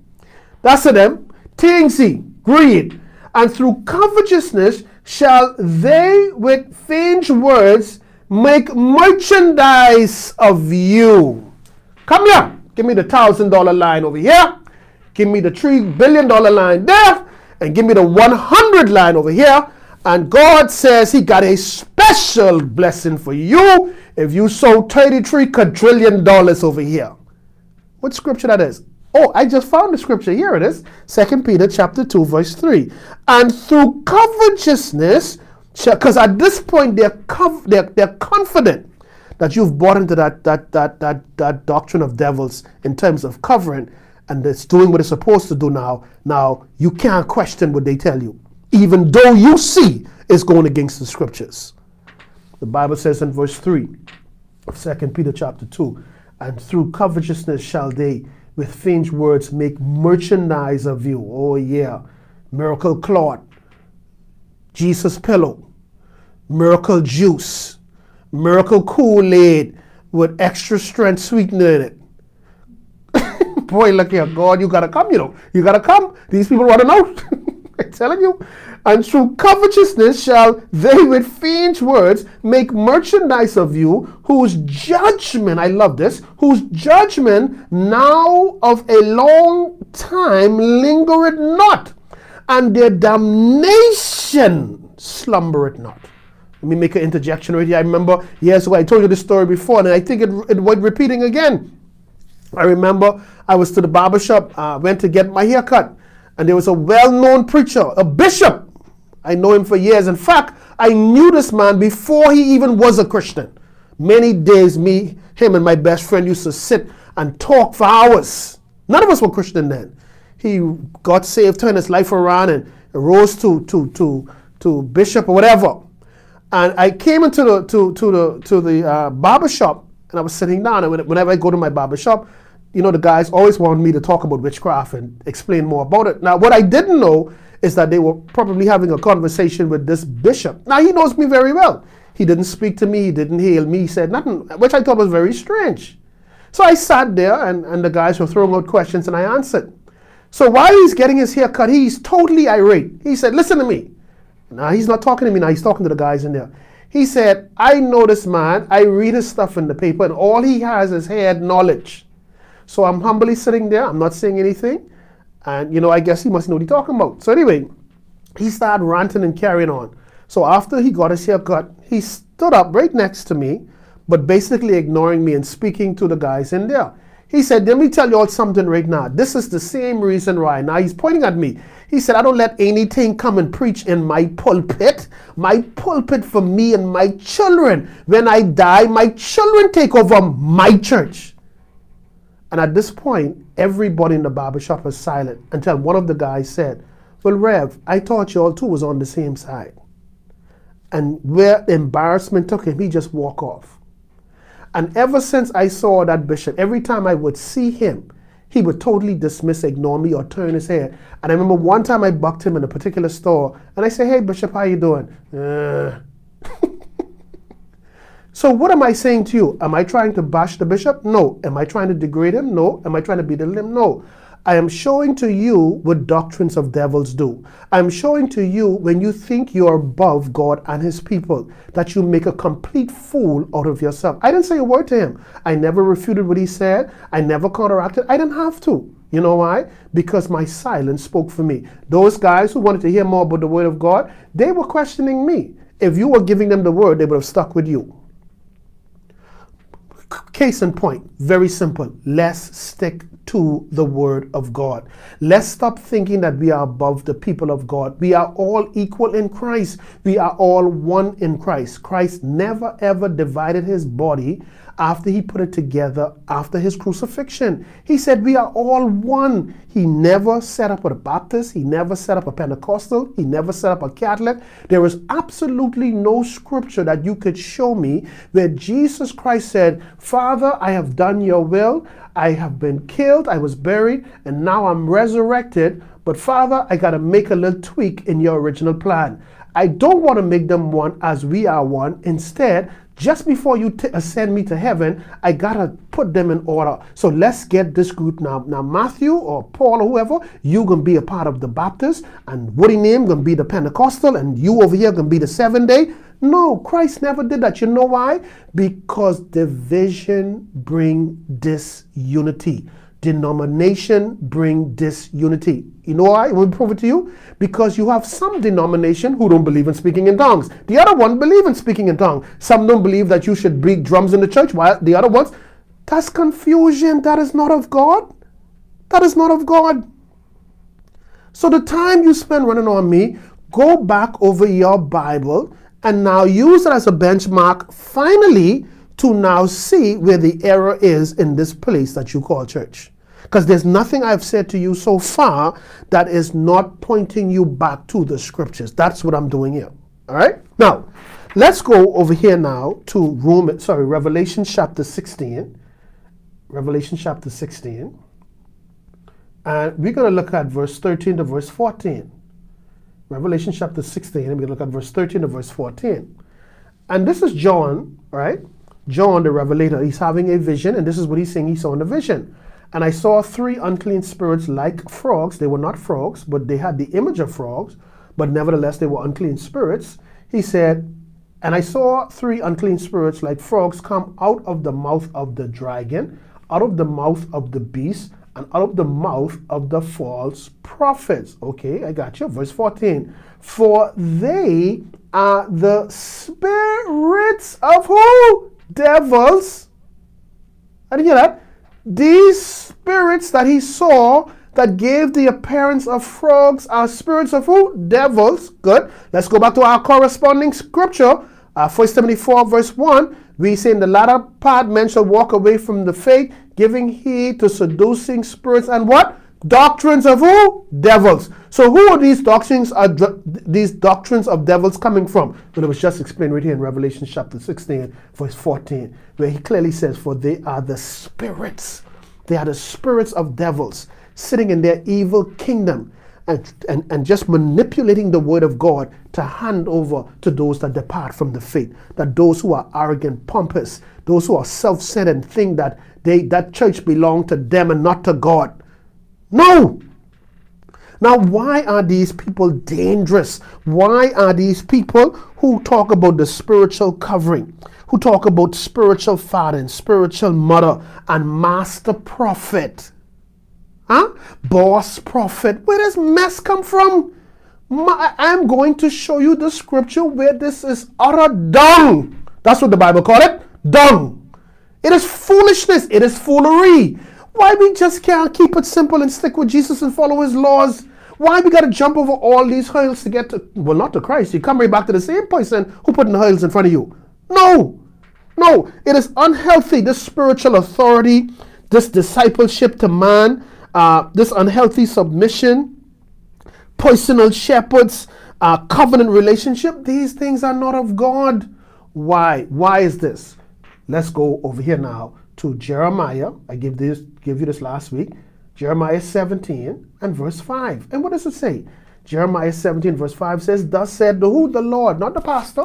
that's to them. Tingsy, greed, and through covetousness shall they with feigned words make merchandise of you. Come here. Give me the thousand dollar line over here. Give me the three billion dollar line there. And give me the 100 line over here. And God says He got a special blessing for you if you sold 33 quadrillion dollars over here. What scripture that is? Oh, I just found the scripture. Here it is. 2 Peter chapter 2, verse 3. And through covetousness, because at this point they're, cov- they're, they're confident that you've bought into that, that, that, that, that doctrine of devils in terms of covering and it's doing what it's supposed to do now. Now, you can't question what they tell you, even though you see it's going against the scriptures. The Bible says in verse 3 of 2 Peter chapter 2, and through covetousness shall they with faint words make merchandise of you. Oh, yeah. Miracle cloth, Jesus pillow, miracle juice, miracle Kool Aid with extra strength sweetener in it. Boy, look here, God, you gotta come, you know. You gotta come. These people want to know. I'm telling you. And through covetousness shall they with faint words make merchandise of you, whose judgment, I love this, whose judgment now of a long time lingereth not, and their damnation slumbereth not. Let me make an interjection right here. I remember years ago, I told you this story before, and I think it, it went repeating again. I remember I was to the barber shop, uh, went to get my hair cut, and there was a well known preacher, a bishop I know him for years. In fact, I knew this man before he even was a Christian. Many days, me, him, and my best friend used to sit and talk for hours. None of us were Christian then. He got saved, turned his life around, and rose to to to to bishop or whatever. And I came into the to to the to the uh, barber shop, and I was sitting down. And whenever I go to my barber shop, you know, the guys always wanted me to talk about witchcraft and explain more about it. Now, what I didn't know is that they were probably having a conversation with this bishop. Now, he knows me very well. He didn't speak to me, he didn't hail me, he said nothing, which I thought was very strange. So I sat there, and, and the guys were throwing out questions, and I answered. So while he's getting his hair cut, he's totally irate. He said, Listen to me. Now, he's not talking to me now, he's talking to the guys in there. He said, I know this man, I read his stuff in the paper, and all he has is head knowledge. So I'm humbly sitting there, I'm not saying anything. And, you know, I guess he must know what he's talking about. So anyway, he started ranting and carrying on. So after he got his haircut, he stood up right next to me, but basically ignoring me and speaking to the guys in there. He said, let me tell you all something right now. This is the same reason why. Now he's pointing at me. He said, I don't let anything come and preach in my pulpit. My pulpit for me and my children. When I die, my children take over my church. And at this point, everybody in the barbershop was silent until one of the guys said, Well, Rev, I thought y'all two was on the same side. And where embarrassment took him, he just walked off. And ever since I saw that bishop, every time I would see him, he would totally dismiss, ignore me, or turn his head. And I remember one time I bucked him in a particular store, and I said, "Hey, Bishop, how you doing?" Uh. So what am I saying to you? Am I trying to bash the bishop? No. Am I trying to degrade him? No. Am I trying to belittle him? No. I am showing to you what doctrines of devils do. I'm showing to you when you think you're above God and his people, that you make a complete fool out of yourself. I didn't say a word to him. I never refuted what he said. I never counteracted. I didn't have to. You know why? Because my silence spoke for me. Those guys who wanted to hear more about the word of God, they were questioning me. If you were giving them the word, they would have stuck with you. Case in point, very simple. Let's stick to the Word of God. Let's stop thinking that we are above the people of God. We are all equal in Christ. We are all one in Christ. Christ never ever divided his body after he put it together after his crucifixion. He said, We are all one. He never set up a Baptist, he never set up a Pentecostal, he never set up a Catholic. There is absolutely no scripture that you could show me where Jesus Christ said, Father, I have done your will. I have been killed, I was buried, and now I'm resurrected. But Father, I got to make a little tweak in your original plan. I don't want to make them one as we are one. Instead, just before you t- uh, send me to heaven, I gotta put them in order. So let's get this group now. Now, Matthew or Paul or whoever, you gonna be a part of the Baptist, and Woody name gonna be the Pentecostal, and you over here gonna be the seven day. No, Christ never did that. You know why? Because division bring disunity. Denomination bring disunity. You know why? Let me prove it to you. Because you have some denomination who don't believe in speaking in tongues. The other one believe in speaking in tongues. Some don't believe that you should beat drums in the church. While the other ones, that's confusion. That is not of God. That is not of God. So the time you spend running on me, go back over your Bible and now use it as a benchmark finally to now see where the error is in this place that you call church. Because there's nothing I've said to you so far that is not pointing you back to the scriptures. That's what I'm doing here. All right? Now, let's go over here now to Roman, sorry, Revelation chapter 16. Revelation chapter 16. And we're going to look at verse 13 to verse 14. Revelation chapter 16, and we're going to look at verse 13 to verse 14. And this is John, right? John the Revelator. He's having a vision, and this is what he's saying he saw in the vision. And I saw three unclean spirits like frogs. They were not frogs, but they had the image of frogs, but nevertheless they were unclean spirits. He said, And I saw three unclean spirits like frogs come out of the mouth of the dragon, out of the mouth of the beast, and out of the mouth of the false prophets. Okay, I got you. Verse 14. For they are the spirits of who? Devils. I didn't hear that. These spirits that he saw that gave the appearance of frogs are spirits of who? Devils. Good. Let's go back to our corresponding scripture. Uh, 1 Timothy 4, verse 1. We say in the latter part, men shall walk away from the faith, giving heed to seducing spirits and what? Doctrines of who? Devils. So who are these doctrines are these doctrines of devils coming from? But it was just explained right here in Revelation chapter 16, verse 14, where he clearly says, For they are the spirits. They are the spirits of devils sitting in their evil kingdom and, and, and just manipulating the word of God to hand over to those that depart from the faith. That those who are arrogant, pompous, those who are self-centered and think that they that church belong to them and not to God. No! Now, why are these people dangerous? Why are these people who talk about the spiritual covering, who talk about spiritual father and spiritual mother and master prophet? Huh? Boss prophet. Where does mess come from? I'm going to show you the scripture where this is utter dung. That's what the Bible called it. Dung. It is foolishness. It is foolery. Why we just can't keep it simple and stick with Jesus and follow his laws? Why we got to jump over all these hurdles to get to, well, not to Christ. You come right back to the same person who put the hurdles in front of you. No. No. It is unhealthy. This spiritual authority, this discipleship to man, uh, this unhealthy submission, personal shepherds, uh, covenant relationship, these things are not of God. Why? Why is this? Let's go over here now to Jeremiah. I give this give you this last week. Jeremiah 17 and verse 5. And what does it say? Jeremiah 17 verse 5 says, Thus said the who? The Lord, not the pastor.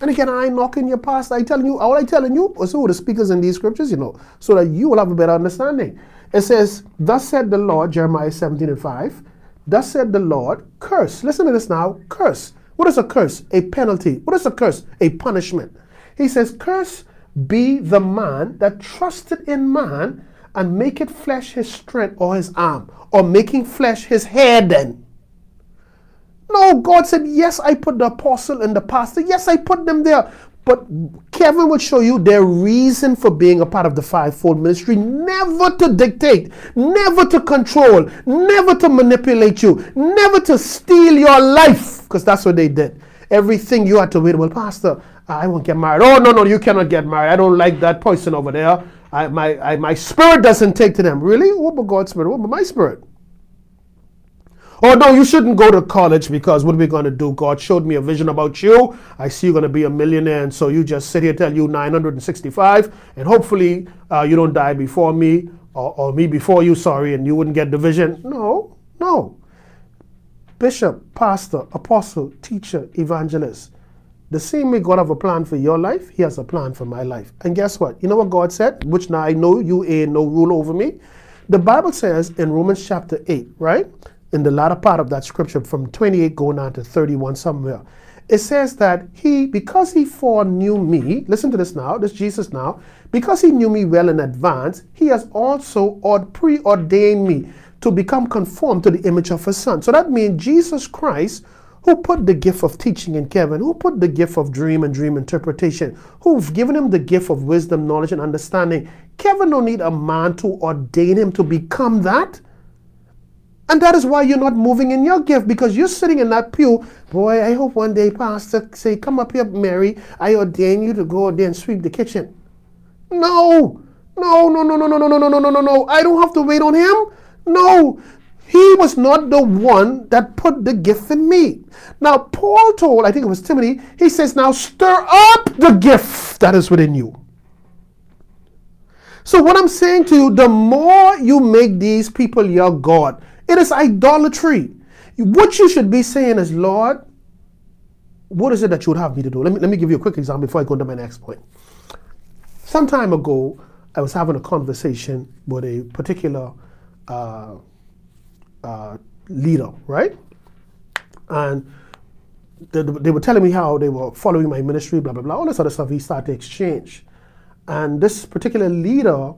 And again, I ain't knocking your pastor. I telling you, all I telling you is who the speakers in these scriptures, you know, so that you will have a better understanding. It says, Thus said the Lord, Jeremiah 17 and 5, Thus said the Lord, curse. Listen to this now, curse. What is a curse? A penalty. What is a curse? A punishment. He says, Curse be the man that trusted in man and make it flesh his strength or his arm, or making flesh his head then. No, God said, Yes, I put the apostle and the pastor. Yes, I put them there. But Kevin will show you their reason for being a part of the fivefold ministry never to dictate, never to control, never to manipulate you, never to steal your life, because that's what they did. Everything you had to wait. Well, Pastor, I won't get married. Oh, no, no, you cannot get married. I don't like that person over there. I, my, I, my spirit doesn't take to them. Really? What about God's spirit? What about my spirit? Oh, no, you shouldn't go to college because what are we going to do? God showed me a vision about you. I see you're going to be a millionaire. And so you just sit here, tell you 965, and hopefully uh, you don't die before me or, or me before you, sorry, and you wouldn't get the vision. No, no. Bishop, pastor, apostle, teacher, evangelist. The same way God have a plan for your life, He has a plan for my life. And guess what? You know what God said? Which now I know you ain't no rule over me. The Bible says in Romans chapter 8, right? in the latter part of that scripture from 28 going on to 31 somewhere. it says that he, because he foreknew me, listen to this now, this Jesus now, because he knew me well in advance, he has also preordained me to become conformed to the image of his son. So that means Jesus Christ, who put the gift of teaching in Kevin, who put the gift of dream and dream interpretation, who've given him the gift of wisdom, knowledge, and understanding. Kevin don't need a man to ordain him to become that. And that is why you're not moving in your gift because you're sitting in that pew. Boy, I hope one day Pastor say, Come up here, Mary. I ordain you to go there and sweep the kitchen. No, no, no, no, no, no, no, no, no, no, no, no. I don't have to wait on him. No, he was not the one that put the gift in me. Now, Paul told, I think it was Timothy, he says, Now stir up the gift that is within you. So, what I'm saying to you, the more you make these people your God, it is idolatry. What you should be saying is, Lord, what is it that you would have me to do? Let me, let me give you a quick example before I go to my next point. Some time ago, I was having a conversation with a particular uh, uh, leader, right? And they, they, were telling me how they were following my ministry, blah, blah, blah, all this other stuff. We started to exchange. And this particular leader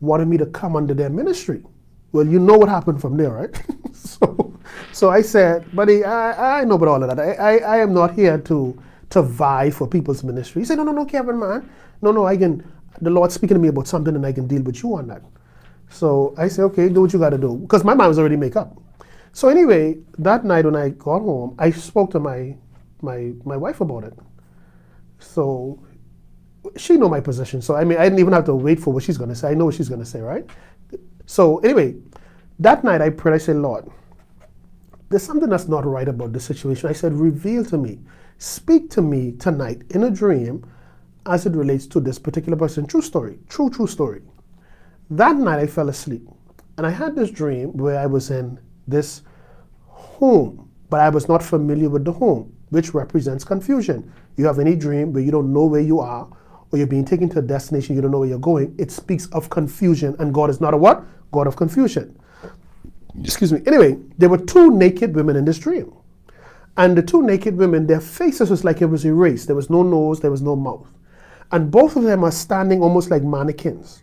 wanted me to come under their ministry. Well, you know what happened from there, right? so, so I said, buddy, I, I know about all of that. I, I, I am not here to to vie for people's ministry. He said, no, no, no, Kevin, man. No, no, I can, the Lord speaking to me about something and I can deal with you on that. So I said, okay, do what you got to do. Because my mind was already make up. So anyway, that night when I got home, I spoke to my, my, my wife about it. So she know my position. So I mean, I didn't even have to wait for what she's going to say. I know what she's going to say, right? So anyway, that night I prayed, I said, Lord, there's something that's not right about the situation. I said, reveal to me, speak to me tonight in a dream as it relates to this particular person. True story, true, true story. That night I fell asleep and I had this dream where I was in this home, but I was not familiar with the home, which represents confusion. You have any dream where you don't know where you are or you're being taken to a destination you don't know where you're going, it speaks of confusion and God is not a what? God of confusion. Excuse me. Anyway, there were two naked women in this dream. And the two naked women, their faces was like it was erased. There was no nose, there was no mouth. And both of them are standing almost like mannequins.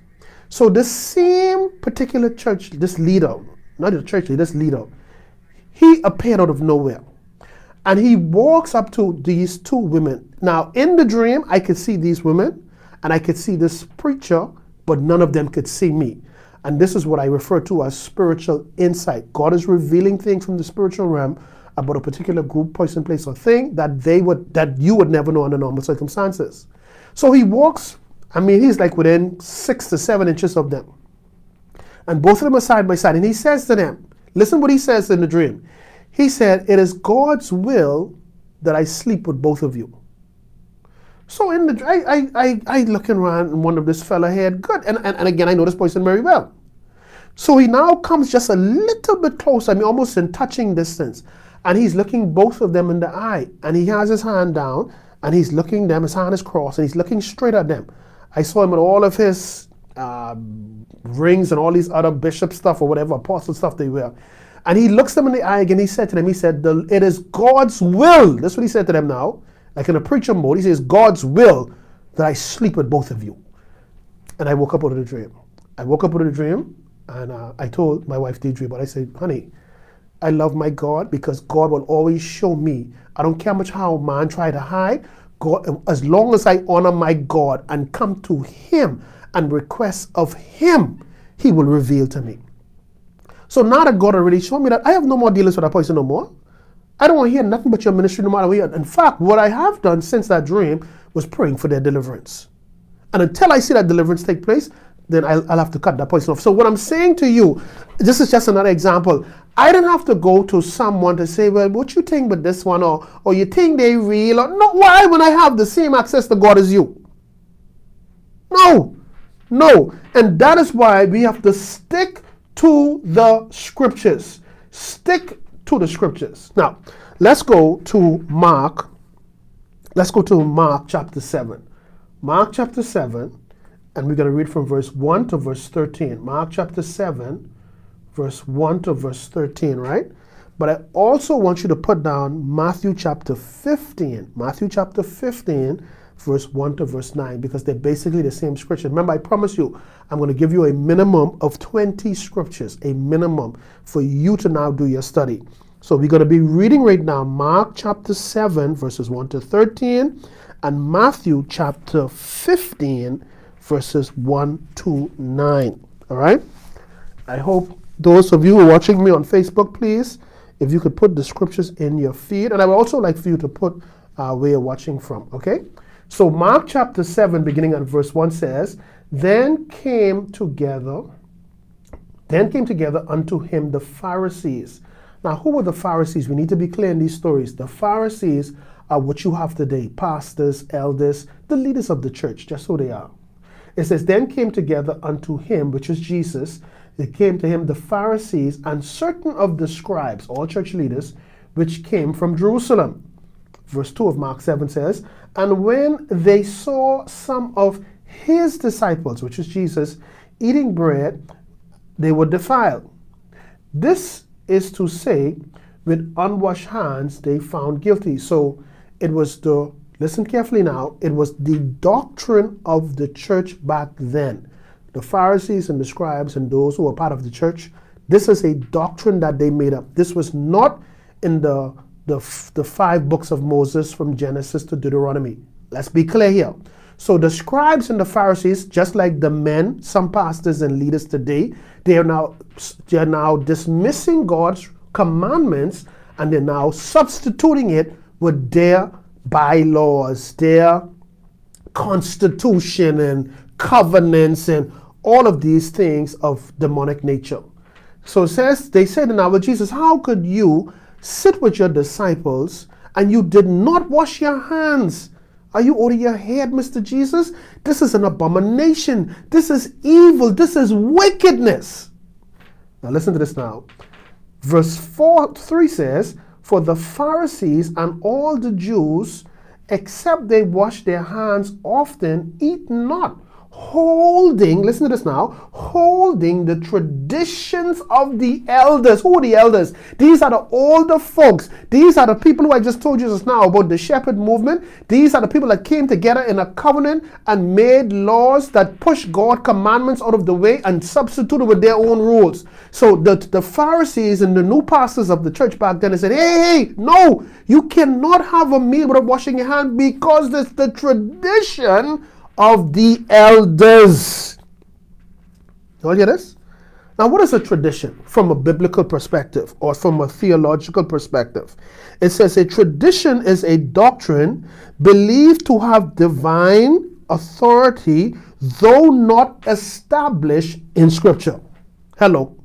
So the same particular church, this leader, not the church leader, this leader, he appeared out of nowhere. And he walks up to these two women. Now, in the dream, I could see these women and I could see this preacher, but none of them could see me. And this is what I refer to as spiritual insight. God is revealing things from the spiritual realm about a particular group, person, place, or thing that they would that you would never know under normal circumstances. So he walks, I mean, he's like within six to seven inches of them. And both of them are side by side. And he says to them, listen what he says in the dream. He said, It is God's will that I sleep with both of you. So in the I I I, looking around and one of this fella had good. And, and, and again I know this person very well. So he now comes just a little bit closer, I mean almost in touching distance. And he's looking both of them in the eye. And he has his hand down and he's looking them, his hand is crossed, and he's looking straight at them. I saw him in all of his uh, rings and all these other bishop stuff or whatever, apostle stuff they wear. And he looks them in the eye again. He said to them, he said, it is God's will. That's what he said to them now like in a preacher mode, he says, God's will that I sleep with both of you. And I woke up out of the dream. I woke up out of the dream and uh, I told my wife Deidre, but I said, honey, I love my God because God will always show me. I don't care much how man try to hide. God, as long as I honor my God and come to Him and request of Him, He will reveal to me. So now that God already showed me that, I have no more dealings with that person no more. I don't want to hear nothing but your ministry no matter what. In fact, what I have done since that dream was praying for their deliverance. And until I see that deliverance take place, then I'll, I'll, have to cut that person off. So what I'm saying to you, this is just another example. I don't have to go to someone to say, well, what you think with this one, or or you think they real, or no. Why when I have the same access to God as you? No, no, and that is why we have to stick to the scriptures. Stick to the scriptures. Now, let's go to Mark. Let's go to Mark chapter 7. Mark chapter 7, and we're going to read from verse 1 to verse 13. Mark chapter 7, verse 1 to verse 13, right? But I also want you to put down Matthew chapter 15. Matthew chapter 15, verse 1 to verse 9, because they're basically the same scripture. Remember, I promise you, I'm going to give you a minimum of 20 scriptures, a minimum for you to now do your study. So we're going to be reading right now Mark chapter 7, verses 1 to 13, and Matthew chapter 15, verses 1 to 9. All right? I hope those of you who watching me on Facebook, please, if you could put the scriptures in your feed. And I would also like for you to put uh, where you're watching from. Okay? So Mark chapter 7, beginning at verse 1 says, Then came together, then came together unto him the Pharisees. Now, who were the Pharisees? We need to be clear in these stories. The Pharisees are what you have today pastors, elders, the leaders of the church, just so they are. It says, Then came together unto him, which is Jesus, they came to him the Pharisees and certain of the scribes, all church leaders, which came from Jerusalem. Verse 2 of Mark 7 says, And when they saw some of his disciples, which is Jesus, eating bread, they were defiled. This is to say, with unwashed hands they found guilty. So it was the, listen carefully now, it was the doctrine of the church back then the Pharisees and the scribes and those who were part of the church, this is a doctrine that they made up. This was not in the, the, the five books of Moses from Genesis to Deuteronomy. Let's be clear here. So the scribes and the Pharisees, just like the men, some pastors and leaders today, they are now they are now dismissing God's commandments and they're now substituting it with their bylaws, their constitution and covenants and all of these things of demonic nature. So it says, they said in our Jesus, how could you sit with your disciples and you did not wash your hands? Are you over your head, Mr. Jesus? This is an abomination. This is evil. This is wickedness. Now listen to this now. Verse 4 3 says, For the Pharisees and all the Jews, except they wash their hands often, eat not holding, listen to this now, holding the traditions of the elders. Who are the elders? These are the older folks. These are the people who I just told you just now about the shepherd movement. These are the people that came together in a covenant and made laws that pushed God commandments out of the way and substituted with their own rules. So the, the Pharisees and the new pastors of the church back then they said, hey, hey, no, you cannot have a meal without washing your hand because it's the tradition of the elders. You all hear this? Now, what is a tradition from a biblical perspective or from a theological perspective? It says a tradition is a doctrine believed to have divine authority, though not established in Scripture. Hello.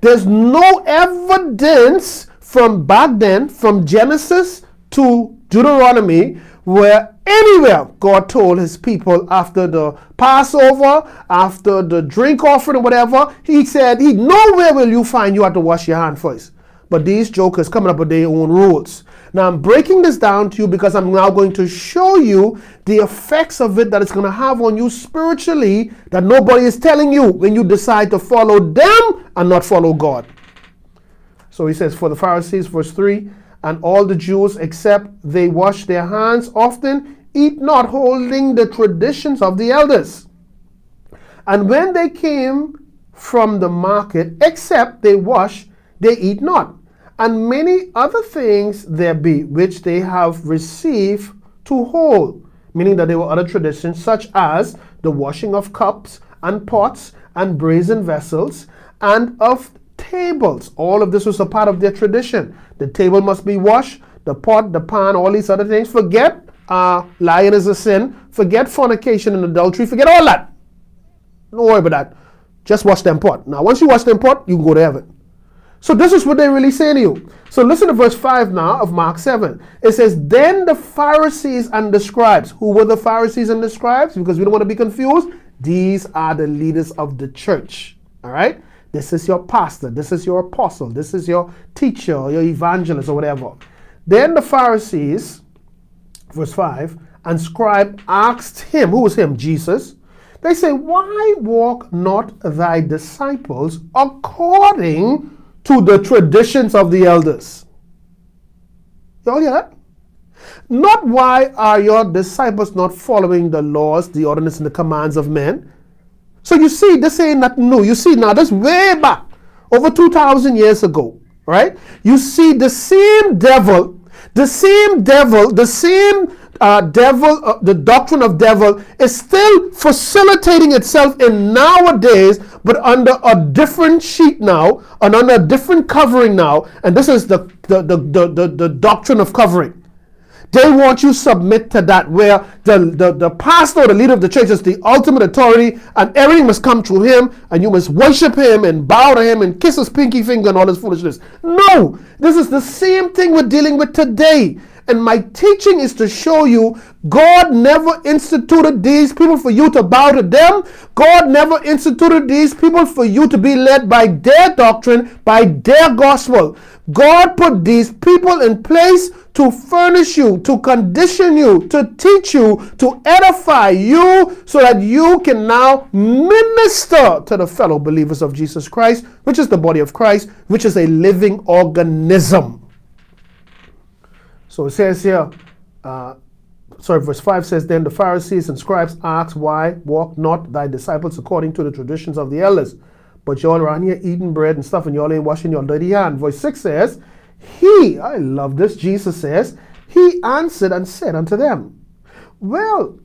There's no evidence from back then, from Genesis to Deuteronomy, where anywhere God told his people after the Passover, after the drink offering whatever, he said, he nowhere will you find you have to wash your hand first. But these jokers coming up with their own rules. Now I'm breaking this down to you because I'm now going to show you the effects of it that it's going to have on you spiritually that nobody is telling you when you decide to follow them and not follow God. So he says, for the Pharisees, verse 3, and all the Jews, except they wash their hands often, eat not, holding the traditions of the elders. And when they came from the market, except they wash, they eat not. And many other things there be which they have received to hold, meaning that there were other traditions, such as the washing of cups and pots and brazen vessels, and of tables. All of this was a part of their tradition. The table must be washed, the pot, the pan, all these other things. Forget uh, lying is a sin. Forget fornication and adultery. Forget all that. Don't worry about that. Just wash them pot. Now, once you wash them pot, you can go to heaven. So this is what they're really saying to you. So listen to verse 5 now of Mark 7. It says, Then the Pharisees and the scribes. Who were the Pharisees and the scribes? Because we don't want to be confused. These are the leaders of the church. All right? This is your pastor. This is your apostle. This is your teacher or your evangelist or whatever. Then the Pharisees, verse 5, and scribe asked him, who was him? Jesus. They say, Why walk not thy disciples according to the traditions of the elders. You all hear that? Not why are your disciples not following the laws, the ordinances, and the commands of men? So you see, this ain't nothing new. You see, now this way back, over 2,000 years ago, right? You see the same devil, the same devil, the same uh, devil, uh, the doctrine of devil is still facilitating itself in nowadays, but under a different sheet now, and under a different covering now. And this is the, the, the, the, the, the doctrine of covering. They want you submit to that where the, the, the pastor or the leader of the church is the ultimate authority and everything must come through him and you must worship him and bow to him and kiss his pinky finger and all this foolishness. No, this is the same thing we're dealing with today. And my teaching is to show you God never instituted these people for you to bow to them. God never instituted these people for you to be led by their doctrine, by their gospel. God put these people in place to furnish you, to condition you, to teach you, to edify you, so that you can now minister to the fellow believers of Jesus Christ, which is the body of Christ, which is a living organism. So it says here, uh, sorry, verse 5 says, Then the Pharisees and scribes asked, Why walk not thy disciples according to the traditions of the elders? But y'all around here eating bread and stuff, and y'all ain't washing your dirty hand. Verse 6 says, He, I love this, Jesus says, He answered and said unto them, Well,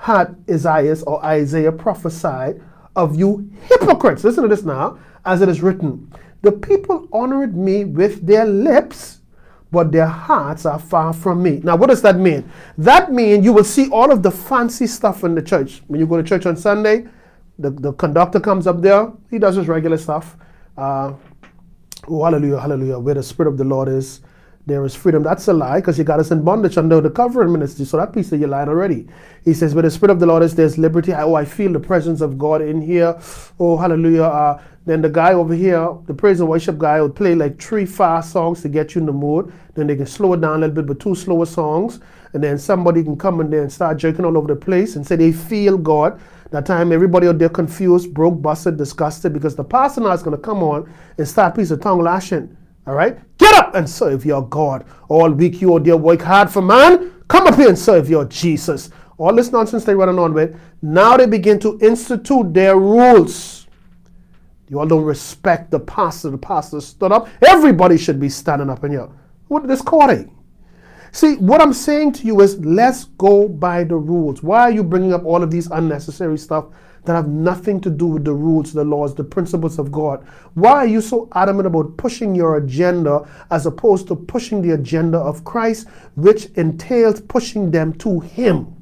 had Isaiah or Isaiah prophesied of you hypocrites. Listen to this now, as it is written. The people honored me with their lips, but their hearts are far from me. Now, what does that mean? That means you will see all of the fancy stuff in the church. When you go to church on Sunday, the, the conductor comes up there, he does his regular stuff. Uh, oh, hallelujah, hallelujah. Where the Spirit of the Lord is, there is freedom. That's a lie because you got us in bondage under the covering ministry. So that piece of you lying already. He says, where the Spirit of the Lord is, there's liberty. Oh, I feel the presence of God in here. Oh, hallelujah. Uh, then the guy over here, the praise and worship guy, will play like three fast songs to get you in the mood. Then they can slow it down a little bit, but two slower songs. And then somebody can come in there and start jerking all over the place and say they feel God. That time everybody out there confused, broke, busted, disgusted because the pastor now is going to come on and start a piece of tongue lashing. All right? Get up and serve your God. All week you out there work hard for man. Come up here and serve your Jesus. All this nonsense they running on with. Now they begin to institute their rules. You all don't respect the pastor. The pastor stood up. Everybody should be standing up in here. What is this courting? See, what I'm saying to you is let's go by the rules. Why are you bringing up all of these unnecessary stuff that have nothing to do with the rules, the laws, the principles of God? Why are you so adamant about pushing your agenda as opposed to pushing the agenda of Christ, which entails pushing them to Him?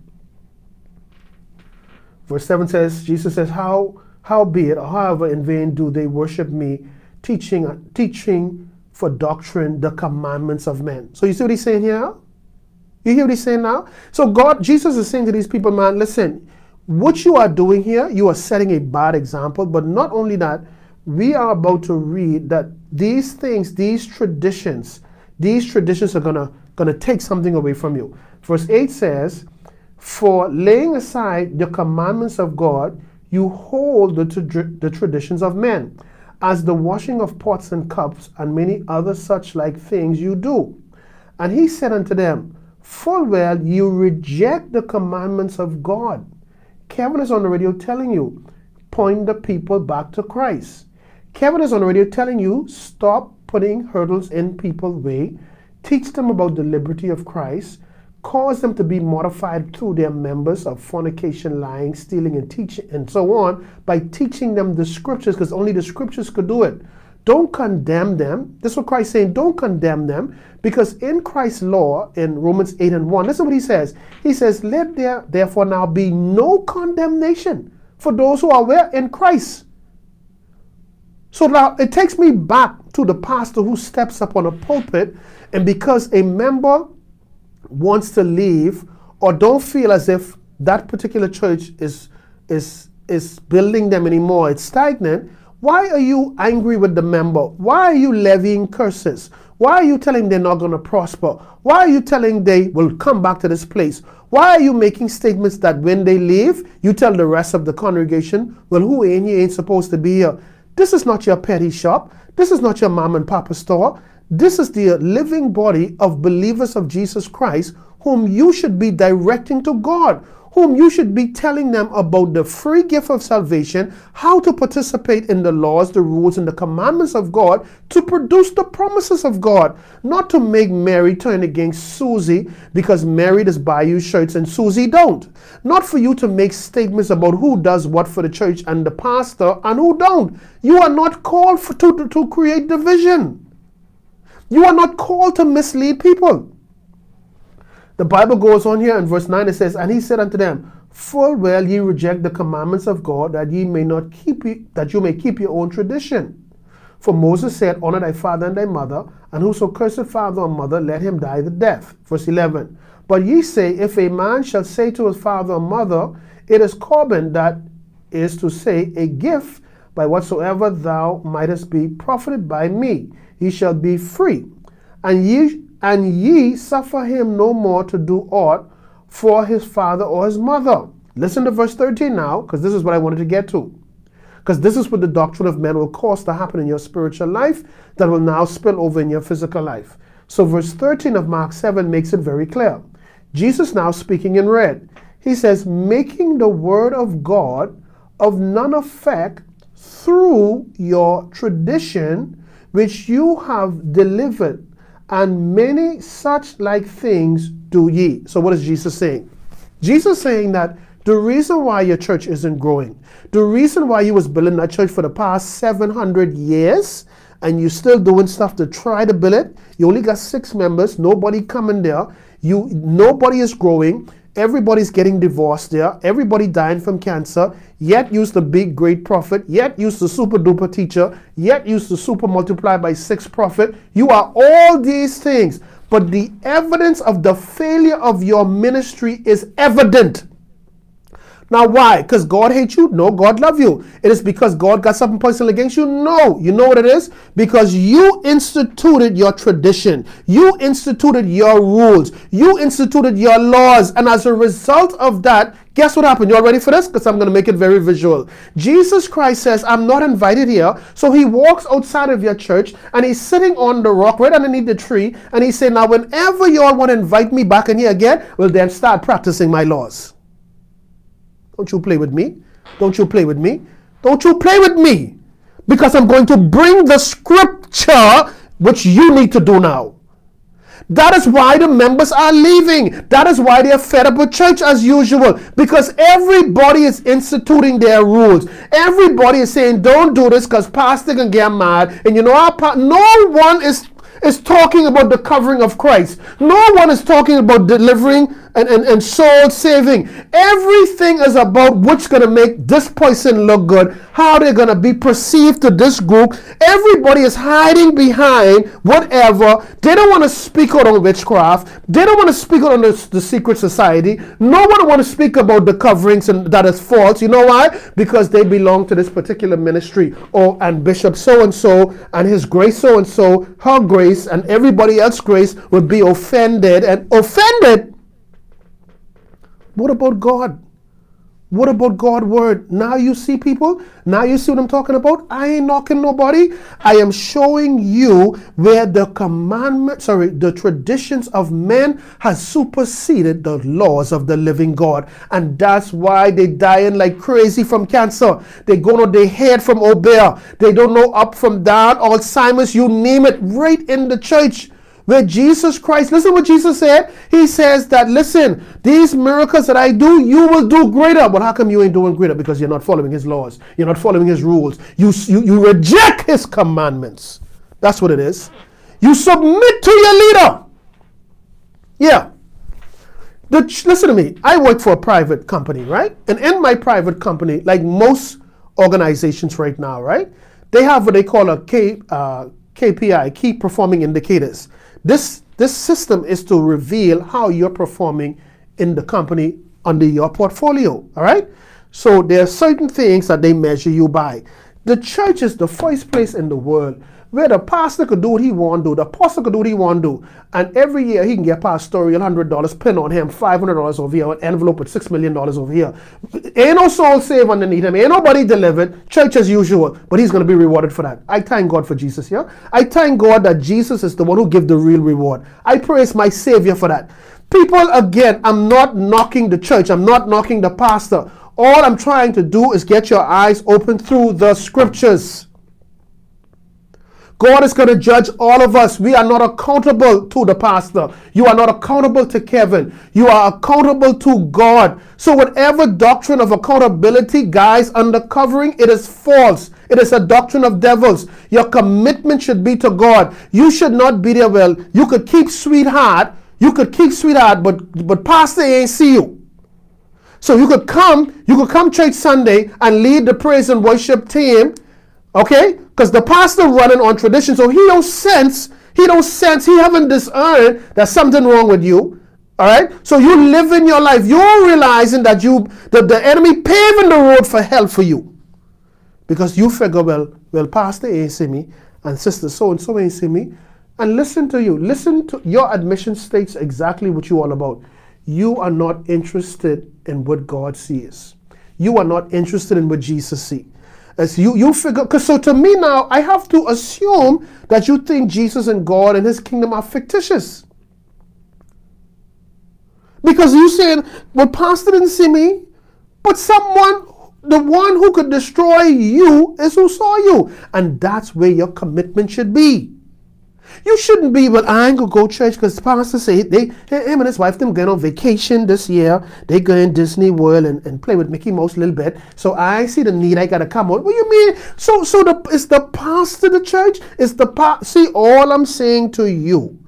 Verse 7 says, Jesus says, How howbeit, however, in vain do they worship me, teaching teaching for doctrine the commandments of men. So you see what he's saying here? You hear what he's saying now? So God, Jesus is saying to these people, man, listen, what you are doing here, you are setting a bad example. But not only that, we are about to read that these things, these traditions, these traditions are gonna gonna take something away from you. Verse 8 says, For laying aside the commandments of God, you hold the, the traditions of men, as the washing of pots and cups, and many other such like things you do. And he said unto them, full well you reject the commandments of God. Kevin is on the radio telling you, point the people back to Christ. Kevin is on the radio telling you, stop putting hurdles in people's way, teach them about the liberty of Christ, cause them to be modified through their members of fornication, lying, stealing, and teaching, and so on, by teaching them the scriptures, because only the scriptures could do it. Don't condemn them. This is what Christ is saying. Don't condemn them because in Christ's law, in Romans 8 and 1, listen what he says. He says, Let there therefore now be no condemnation for those who are where? In Christ. So now it takes me back to the pastor who steps up on a pulpit and because a member wants to leave or don't feel as if that particular church is is is building them anymore, it's stagnant why are you angry with the member? Why are you levying curses? Why are you telling they're not going to prosper? Why are you telling they will come back to this place? Why are you making statements that when they leave, you tell the rest of the congregation, well, who ain't you ain't supposed to be here? This is not your petty shop. This is not your mom and papa store. This is the living body of believers of Jesus Christ whom you should be directing to God, whom you should be telling them about the free gift of salvation, how to participate in the laws, the rules, and the commandments of God to produce the promises of God. Not to make Mary turn against Susie because Mary does buy you shirts and Susie don't. Not for you to make statements about who does what for the church and the pastor and who don't. You are not called for, to, to create division. You are not called to mislead people. The Bible goes on here in verse 9, it says, And he said unto them, Full well ye reject the commandments of God, that ye may not keep that you may keep your own tradition. For Moses said, Honor thy father and thy mother, and whoso curseth father or mother, let him die the death. Verse 11. But ye say, If a man shall say to his father or mother, It is Corban, that is to say, a gift, by whatsoever thou mightest be profited by me, he shall be free. And ye and ye suffer him no more to do aught for his father or his mother. Listen to verse 13 now, because this is what I wanted to get to. Because this is what the doctrine of men will cause to happen in your spiritual life that will now spill over in your physical life. So, verse 13 of Mark 7 makes it very clear. Jesus now speaking in red. He says, making the word of God of none effect through your tradition, which you have delivered and many such like things do ye. So, what is Jesus saying? Jesus saying that the reason why your church isn't growing, the reason why you was building that church for the past 700 years, and you're still doing stuff to try to build it, you only got six members, nobody coming there, you nobody is growing, Everybody's getting divorced there. Everybody dying from cancer. Yet use the big great prophet. Yet use the super duper teacher. Yet use the super multiply by six prophet. You are all these things. But the evidence of the failure of your ministry is evident. Now, why? Because God hates you? No, God love you. It is because God got something personal against you? No. You know what it is? Because you instituted your tradition. You instituted your rules. You instituted your laws. And as a result of that, guess what happened? You all ready for this? Because I'm going to make it very visual. Jesus Christ says, I'm not invited here. So he walks outside of your church and he's sitting on the rock right underneath the tree. And he said, Now, whenever you all want to invite me back in here again, well, then start practicing my laws. Don't you play with me. Don't you play with me. Don't you play with me. Because I'm going to bring the scripture which you need to do now. That is why the members are leaving. That is why they are fed up with church as usual. Because everybody is instituting their rules. Everybody is saying, don't do this because pastor can get mad. And you know, our no one is is talking about the covering of Christ. No one is talking about delivering and, and, and soul saving. Everything is about what's going to make this person look good, how they're going to be perceived to this group. Everybody is hiding behind whatever. They don't want to speak out on witchcraft. They don't want to speak out on the, the secret society. No one want to speak about the coverings and that is false. You know why? Because they belong to this particular ministry or and Bishop so and so and his grace so and so, her grace and everybody else's grace would be offended and offended what about God? What about God word? Now you see people? Now you see what I'm talking about? I ain't knocking nobody. I am showing you where the commandment, sorry, the traditions of men has superseded the laws of the living God. And that's why they dying like crazy from cancer. They go on their head from obeah. They don't know up from down, Alzheimer's, you name it, right in the church where Jesus Christ, listen what Jesus said. He says that, listen, these miracles that I do, you will do greater. But how come you ain't doing greater? Because you're not following his laws. You're not following his rules. You, you, you reject his commandments. That's what it is. You submit to your leader. Yeah. The, listen to me. I work for a private company, right? And in my private company, like most organizations right now, right? They have what they call a K, uh, KPI, key performing indicators. This, this system is to reveal how you're performing in the company under your portfolio. All right? So there are certain things that they measure you by. The church is the first place in the world where the pastor could do what he want to do, the apostle could do what he want to do, and every year he can get pastoral hundred dollars pin on him, five hundred dollars over here, an envelope with six million dollars over here. Ain't no soul saved underneath him, ain't nobody delivered, church as usual, but he's gonna be rewarded for that. I thank God for Jesus here. I thank God that Jesus is the one who gives the real reward. I praise my Savior for that. People, again, I'm not knocking the church, I'm not knocking the pastor. All I'm trying to do is get your eyes open through the scriptures. God is going to judge all of us. We are not accountable to the pastor. You are not accountable to Kevin. You are accountable to God. So, whatever doctrine of accountability, guys, under covering, it is false. It is a doctrine of devils. Your commitment should be to God. You should not be there. Well, you could keep sweetheart. You could keep sweetheart, but but pastor ain't see you. So you could come, you could come church Sunday and lead the praise and worship team Okay? Because the pastor running on tradition, so he don't sense, he don't sense, he haven't discerned there's something wrong with you. All right? So you live in your life. You're realizing that you that the enemy paving the road for hell for you. Because you figure, well, well, Pastor ain't see me, and Sister so and so ain't see me. And listen to you. Listen to your admission states exactly what you're all about. You are not interested in what God sees. You are not interested in what Jesus sees. As you you figure because so to me now I have to assume that you think Jesus and God and his kingdom are fictitious. Because you said, well, Pastor didn't see me, but someone, the one who could destroy you is who saw you. And that's where your commitment should be. You shouldn't be, but I ain't gonna go church because the pastor say they him and his wife them going on vacation this year. They go in Disney World and, and play with Mickey Mouse a little bit. So I see the need. I gotta come out. What you mean? So so the is the pastor the church? Is the pa- see all I'm saying to you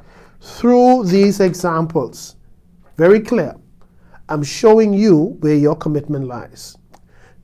through these examples, very clear. I'm showing you where your commitment lies.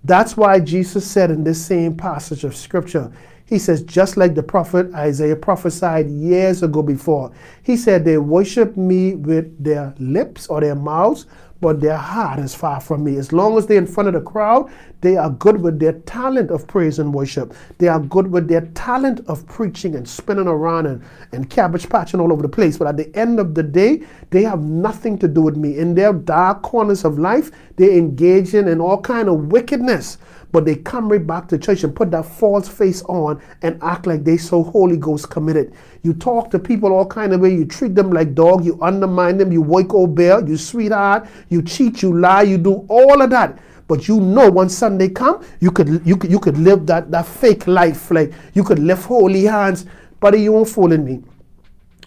That's why Jesus said in this same passage of scripture, he says, just like the prophet Isaiah prophesied years ago before, he said, They worship me with their lips or their mouths, but their heart is far from me. As long as they're in front of the crowd, they are good with their talent of praise and worship. They are good with their talent of preaching and spinning around and, and cabbage patching all over the place. But at the end of the day, they have nothing to do with me. In their dark corners of life, they're engaging in all kind of wickedness but they come right back to church and put that false face on and act like they so Holy Ghost committed. You talk to people all kind of way. You treat them like dog. You undermine them. You wake old bear. You sweetheart. You cheat. You lie. You do all of that. But you know, when Sunday come, you could you could you could live that that fake life. Like you could lift holy hands. But you won't fooling me.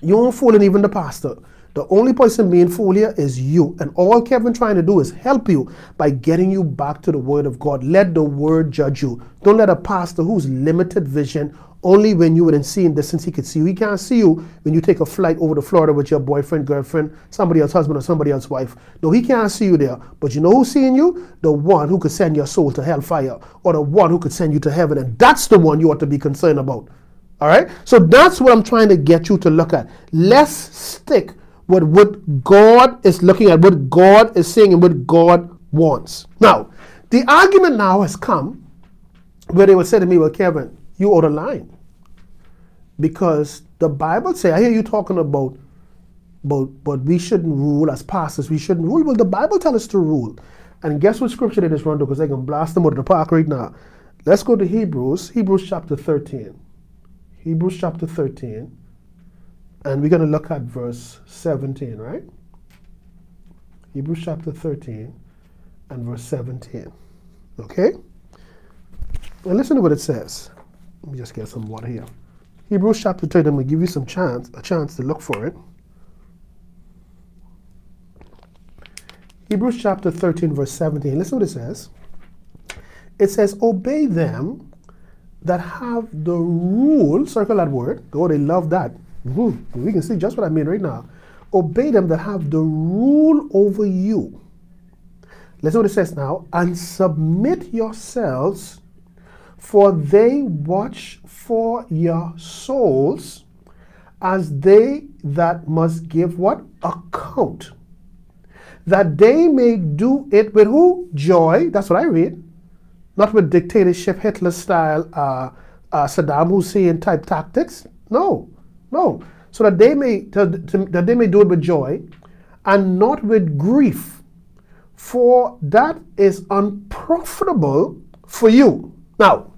You won't fooling even the pastor. The only person being fooled here is you. And all Kevin trying to do is help you by getting you back to the Word of God. Let the Word judge you. Don't let a pastor who's limited vision only when you wouldn't see in distance he could see you. He can't see you when you take a flight over to Florida with your boyfriend, girlfriend, somebody else's husband, or somebody else's wife. No, he can't see you there. But you know who's seeing you? The one who could send your soul to hellfire, or the one who could send you to heaven. And that's the one you ought to be concerned about. All right? So that's what I'm trying to get you to look at. Let's stick what, what God is looking at, what God is saying, and what God wants. Now, the argument now has come where they would say to me, Well, Kevin, you ought to line. Because the Bible say, I hear you talking about, but but we shouldn't rule as pastors, we shouldn't rule. Well, the Bible tells us to rule. And guess what scripture they just run to? Because they can blast them out of the park right now. Let's go to Hebrews, Hebrews chapter 13. Hebrews chapter 13. And we're going to look at verse 17, right? Hebrews chapter 13 and verse 17. Okay? And listen to what it says. Let me just get some water here. Hebrews chapter 13, I'm going to give you some chance, a chance to look for it. Hebrews chapter 13, verse 17. Listen to what it says. It says, Obey them that have the rule, circle that word. Oh, they love that. We can see just what I mean right now. Obey them that have the rule over you. Listen what it says now. And submit yourselves, for they watch for your souls as they that must give what? Account. That they may do it with who? Joy. That's what I read. Not with dictatorship, Hitler style uh, uh, Saddam Hussein type tactics. No, no. So that they may to, to, that they may do it with joy, and not with grief, for that is unprofitable for you. Now,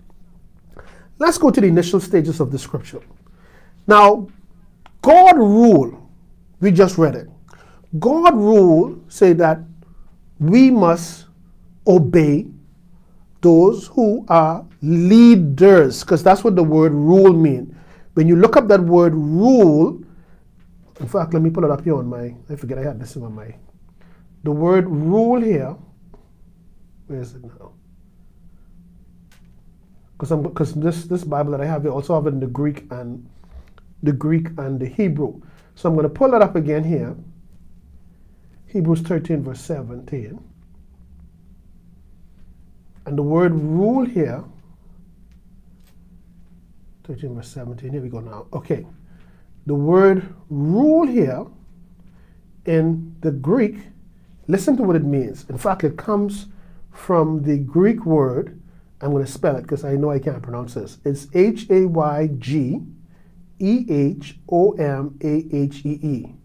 let's go to the initial stages of the scripture. Now, God rule. We just read it. God rule say that we must obey those who are leaders, because that's what the word rule mean. When you look up that word rule, in fact, let me pull it up here on my, I forget I had this on my, the word rule here, where is it now? Because because this this Bible that I have here also have it in the Greek and the Greek and the Hebrew. So I'm going to pull it up again here. Hebrews 13 verse 17. And the word rule here, 13 verse 17, here we go now. Okay. The word rule here in the Greek, listen to what it means. In fact, it comes from the Greek word, I'm going to spell it because I know I can't pronounce this. It's H A Y G E H O M A H E E.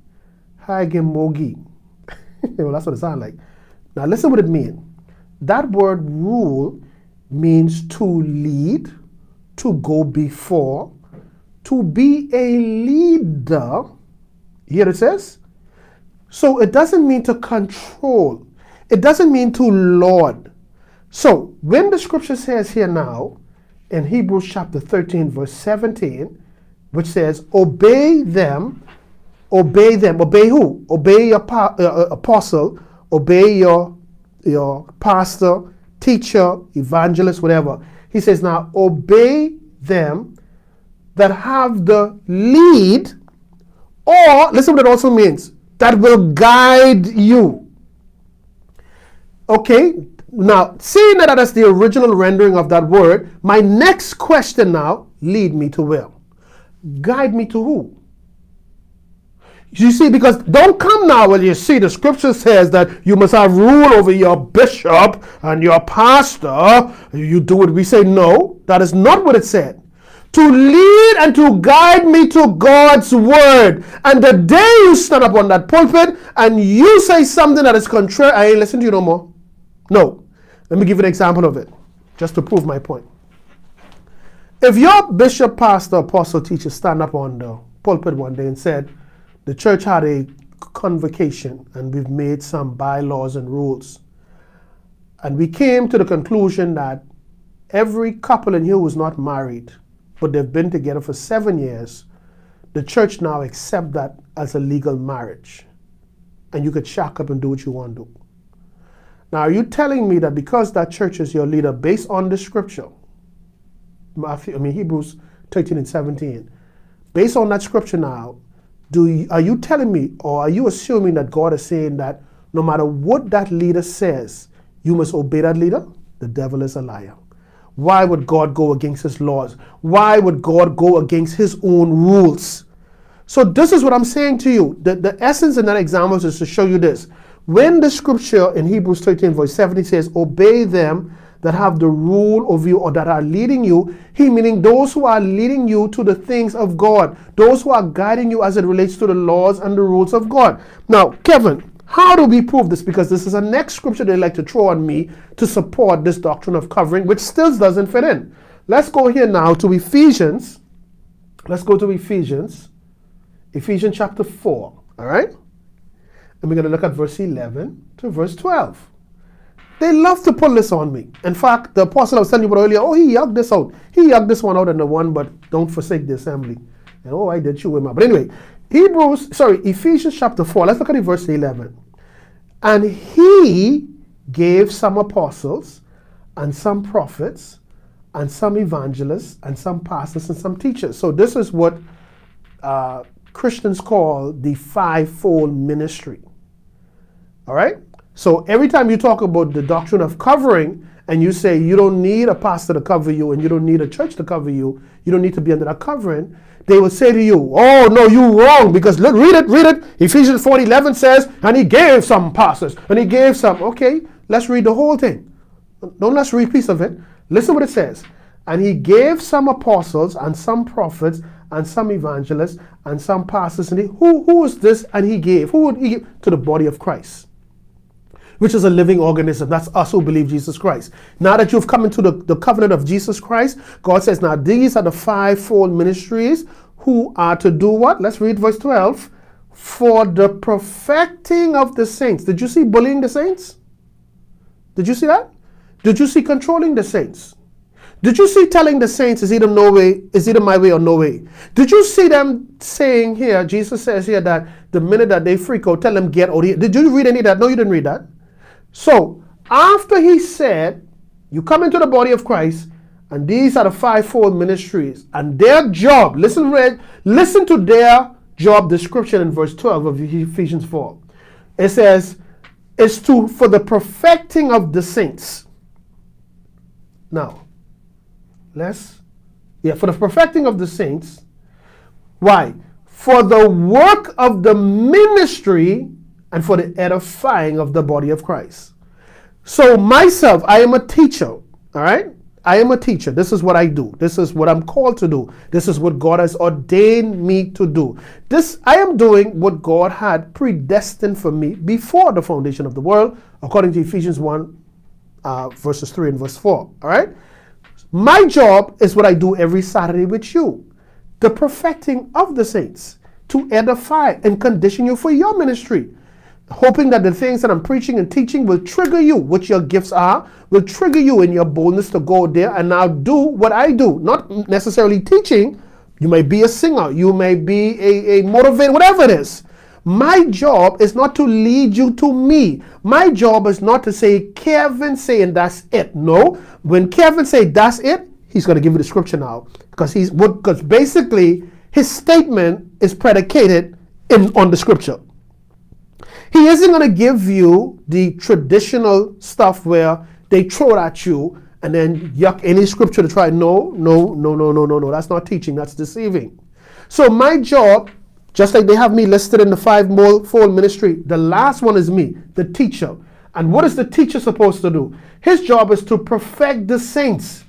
Hagemogi. well, that's what it sounds like. Now, listen what it means. That word rule means to lead, to go before, to be a leader. Here it says. So it doesn't mean to control, it doesn't mean to lord. So when the scripture says here now, in Hebrews chapter 13, verse 17, which says, Obey them, obey them, obey who? Obey your uh, uh, apostle, obey your your pastor, teacher, evangelist, whatever. He says, now obey them that have the lead, or listen what it also means, that will guide you. Okay, now seeing that that's the original rendering of that word, my next question now, lead me to where? Guide me to who? You see, because don't come now when you see the scripture says that you must have rule over your bishop and your pastor. You do it. We say, no, that is not what it said. To lead and to guide me to God's word. And the day you stand up on that pulpit and you say something that is contrary, I ain't listen to you no more. No. Let me give you an example of it, just to prove my point. If your bishop, pastor, apostle, teacher stand up on the pulpit one day and said, the church had a convocation and we've made some bylaws and rules. And we came to the conclusion that every couple in here who's not married, but they've been together for seven years, the church now accept that as a legal marriage. And you could shack up and do what you want to do. Now, are you telling me that because that church is your leader, based on the scripture, Matthew, I mean Hebrews 13 and 17, based on that scripture now, do you, are you telling me or are you assuming that God is saying that no matter what that leader says, you must obey that leader? The devil is a liar. Why would God go against his laws? Why would God go against his own rules? So, this is what I'm saying to you. The, the essence in that example is to show you this. When the scripture in Hebrews 13, verse 70 says, Obey them that have the rule of you or that are leading you. He meaning those who are leading you to the things of God, those who are guiding you as it relates to the laws and the rules of God. Now, Kevin, how do we prove this? Because this is a next scripture they like to throw on me to support this doctrine of covering, which still doesn't fit in. Let's go here now to Ephesians. Let's go to Ephesians, Ephesians chapter 4. All right? And we're going to look at verse 11 to verse 12. They love to pull this on me. In fact, the apostle I was telling you about earlier, oh, he yucked this out. He yucked this one out and the one, but don't forsake the assembly. And oh, I did chew him out. But anyway, Hebrews, sorry, Ephesians chapter 4, let's look at it, verse 11. And he gave some apostles and some prophets and some evangelists and some pastors and some teachers. So this is what uh, Christians call the fivefold ministry. All right? So every time you talk about the doctrine of covering and you say you don't need a pastor to cover you and you don't need a church to cover you, you don't need to be under that covering, they will say to you, oh no, you wrong because look, read it, read it. Ephesians 4 11 says, and he gave some pastors and he gave some. Okay, let's read the whole thing. Don't let's read a piece of it. Listen what it says. And he gave some apostles and some prophets and some evangelists and some pastors. And he, who, who was this? And he gave. Who would he give? To the body of Christ, which is a living organism. That's us who believe Jesus Christ. Now that you've come into the, the covenant of Jesus Christ, God says, now these are the fivefold ministries who are to do what? Let's read verse 12. For the perfecting of the saints. Did you see bullying the saints? Did you see that? Did you see controlling the saints? Did you see telling the saints is either no way, is either my way or no way? Did you see them saying here, Jesus says here that the minute that they freak out, tell them get out here. Did you read any of that? No, you didn't read that. So after he said, you come into the body of Christ, and these are the fivefold ministries, and their job, listen, read, listen to their job description in verse 12 of Ephesians 4. It says, It's to for the perfecting of the saints. Now, let's yeah, for the perfecting of the saints. Why? For the work of the ministry and for the edifying of the body of Christ. So myself, I am a teacher, all right? I am a teacher. This is what I do. This is what I'm called to do. This is what God has ordained me to do. This I am doing what God had predestined for me before the foundation of the world, according to Ephesians 1, uh, verses 3 and verse 4. All right? My job is what I do every Saturday with you the perfecting of the saints to edify and condition you for your ministry hoping that the things that I'm preaching and teaching will trigger you, which your gifts are, will trigger you in your boldness to go there and now do what I do. Not necessarily teaching. You may be a singer, you may be a, a motivator, whatever it is. My job is not to lead you to me. My job is not to say, Kevin saying that's it. No. When Kevin say that's it, he's going to give you the scripture now. Because he's what because basically his statement is predicated in on the scripture. He isn't going to give you the traditional stuff where they throw it at you and then yuck any scripture to try. No, no, no, no, no, no, no. That's not teaching. That's deceiving. So my job, just like they have me listed in the five-fold ministry, the last one is me, the teacher. And what is the teacher supposed to do? His job is to perfect the saints.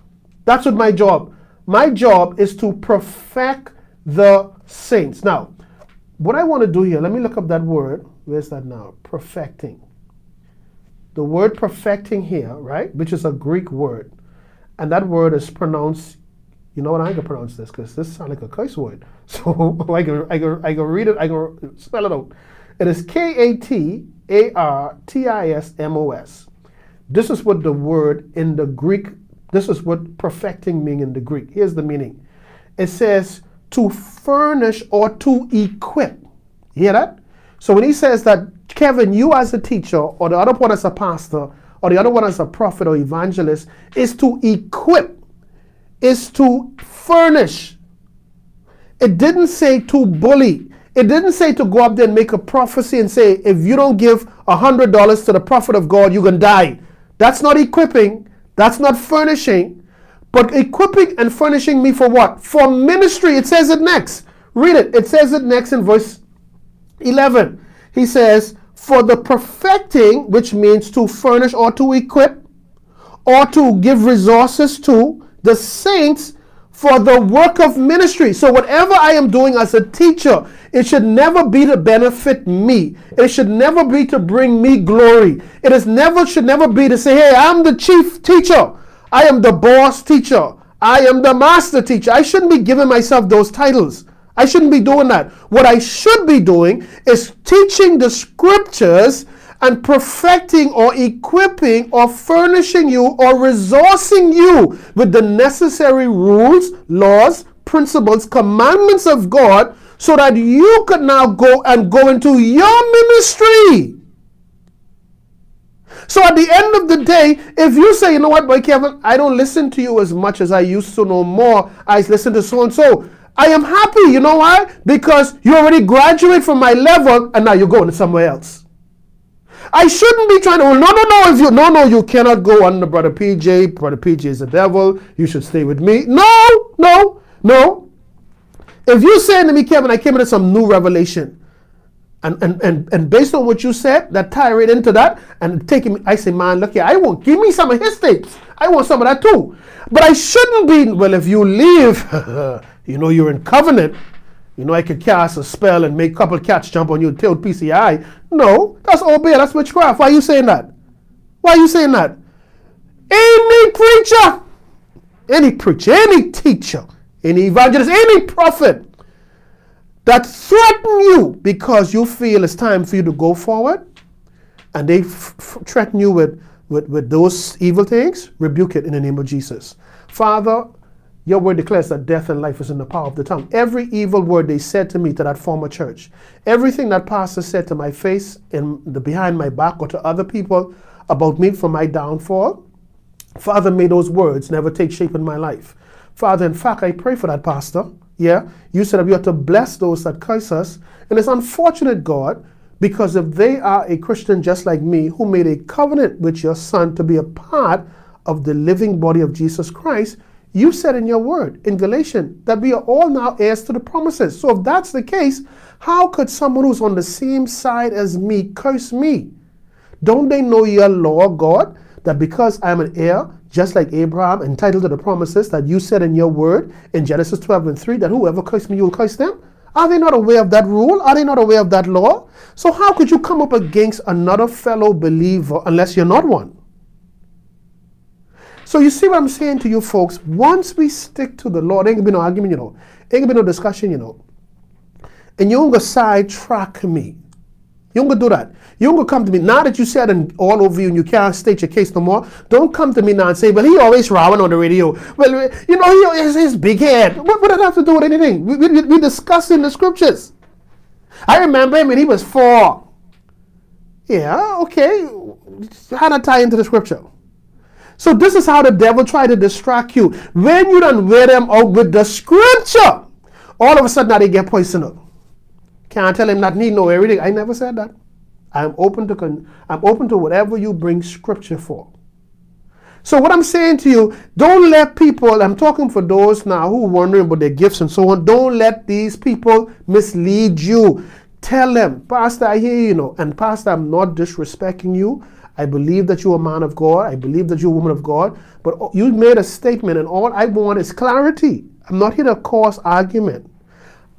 That's what my job. My job is to perfect the saints. Now, what I want to do here, let me look up that word. Where's that now? Perfecting. The word perfecting here, right, which is a Greek word, and that word is pronounced. You know what? I can pronounce this because this sounds like a curse word. So I can, I can, I can read it. I can spell it out. It is K A T A R T I S M O S. This is what the word in the Greek. This is what perfecting means in the Greek. Here's the meaning. It says to furnish or to equip. You hear that? So when he says that, Kevin, you as a teacher, or the other one as a pastor, or the other one as a prophet or evangelist, is to equip, is to furnish. It didn't say to bully. It didn't say to go up there and make a prophecy and say, if you don't give a $100 to the prophet of God, you're going to die. That's not equipping. That's not furnishing. But equipping and furnishing me for what? For ministry. It says it next. Read it. It says it next in verse 11. He says, For the perfecting, which means to furnish or to equip, or to give resources to the saints for the work of ministry. So, whatever I am doing as a teacher, it should never be to benefit me. It should never be to bring me glory. It is never should never be to say, "Hey, I'm the chief teacher. I am the boss teacher. I am the master teacher." I shouldn't be giving myself those titles. I shouldn't be doing that. What I should be doing is teaching the scriptures and perfecting or equipping or furnishing you or resourcing you with the necessary rules, laws, principles, commandments of God so that you could now go and go into your ministry. So at the end of the day, if you say, you know what, boy Kevin, I don't listen to you as much as I used to no more. I listen to so and so. I am happy. You know why? Because you already graduate from my level and now you're going somewhere else. I shouldn't be trying to, oh, no, no, no, if you, no, no, you cannot go under Brother PJ. Brother PJ is the devil. You should stay with me. No, no, no. If you're saying to me, Kevin, I came into some new revelation, And, and, and, and based on what you said, that tie right into that and taking I say, man, look here, I want, give me some of his tapes. I want some of that too. But I shouldn't be, well, if you leave, you know, you're in covenant. You know, I could cast a spell and make a couple cats jump on you, tail PCI. No, that's all bad. That's witchcraft. Why are you saying that? Why are you saying that? Any preacher, any preacher, any teacher, any evangelist, any prophet that threaten you because you feel it's time for you to go forward and they threaten you with, with, with those evil things, rebuke it in the name of Jesus. Father, your word declares that death and life is in the power of the tongue. Every evil word they said to me to that former church, everything that pastor said to my face in the behind my back or to other people about me for my downfall, Father, may those words never take shape in my life. Father, in fact, I pray for that pastor. Yeah, you said that we are to bless those that curse us. And it's unfortunate, God, because if they are a Christian just like me, who made a covenant with your son to be a part of the living body of Jesus Christ, you said in your word in Galatians that we are all now heirs to the promises. So if that's the case, how could someone who's on the same side as me curse me? Don't they know your law, God, that because I'm an heir, just like Abraham, entitled to the promises that you said in your word in Genesis 12 and 3, that whoever curses me, you'll curse them? Are they not aware of that rule? Are they not aware of that law? So how could you come up against another fellow believer unless you're not one? So you see what I'm saying to you folks? Once we stick to the Lord, ain't gonna be no argument, you know. Ain't gonna be no discussion, you know. And you ain't gonna sidetrack me. You ain't gonna do that. You ain't gonna come to me now that you said and all over you and you can't state your case no more. Don't come to me now and say, "Well, he always rowing on the radio." Well, you know, he has his big head. What, does that have to do with anything? We, we, we discussing the scriptures. I remember him when he was four. Yeah, okay. How to tie into the scripture? So this is how the devil tried to distract you. When you don't wear them out with the scripture, all of a sudden now they get poisoned. Can't tell him that need no everything. I never said that. I'm open to I'm open to whatever you bring scripture for. So what I'm saying to you, don't let people, I'm talking for those now who are wondering about their gifts and so on, don't let these people mislead you. Tell them, Pastor, I hear you know, and Pastor, I'm not disrespecting you. I believe that you're a man of God. I believe that you're a woman of God. But you made a statement, and all I want is clarity. I'm not here to cause argument.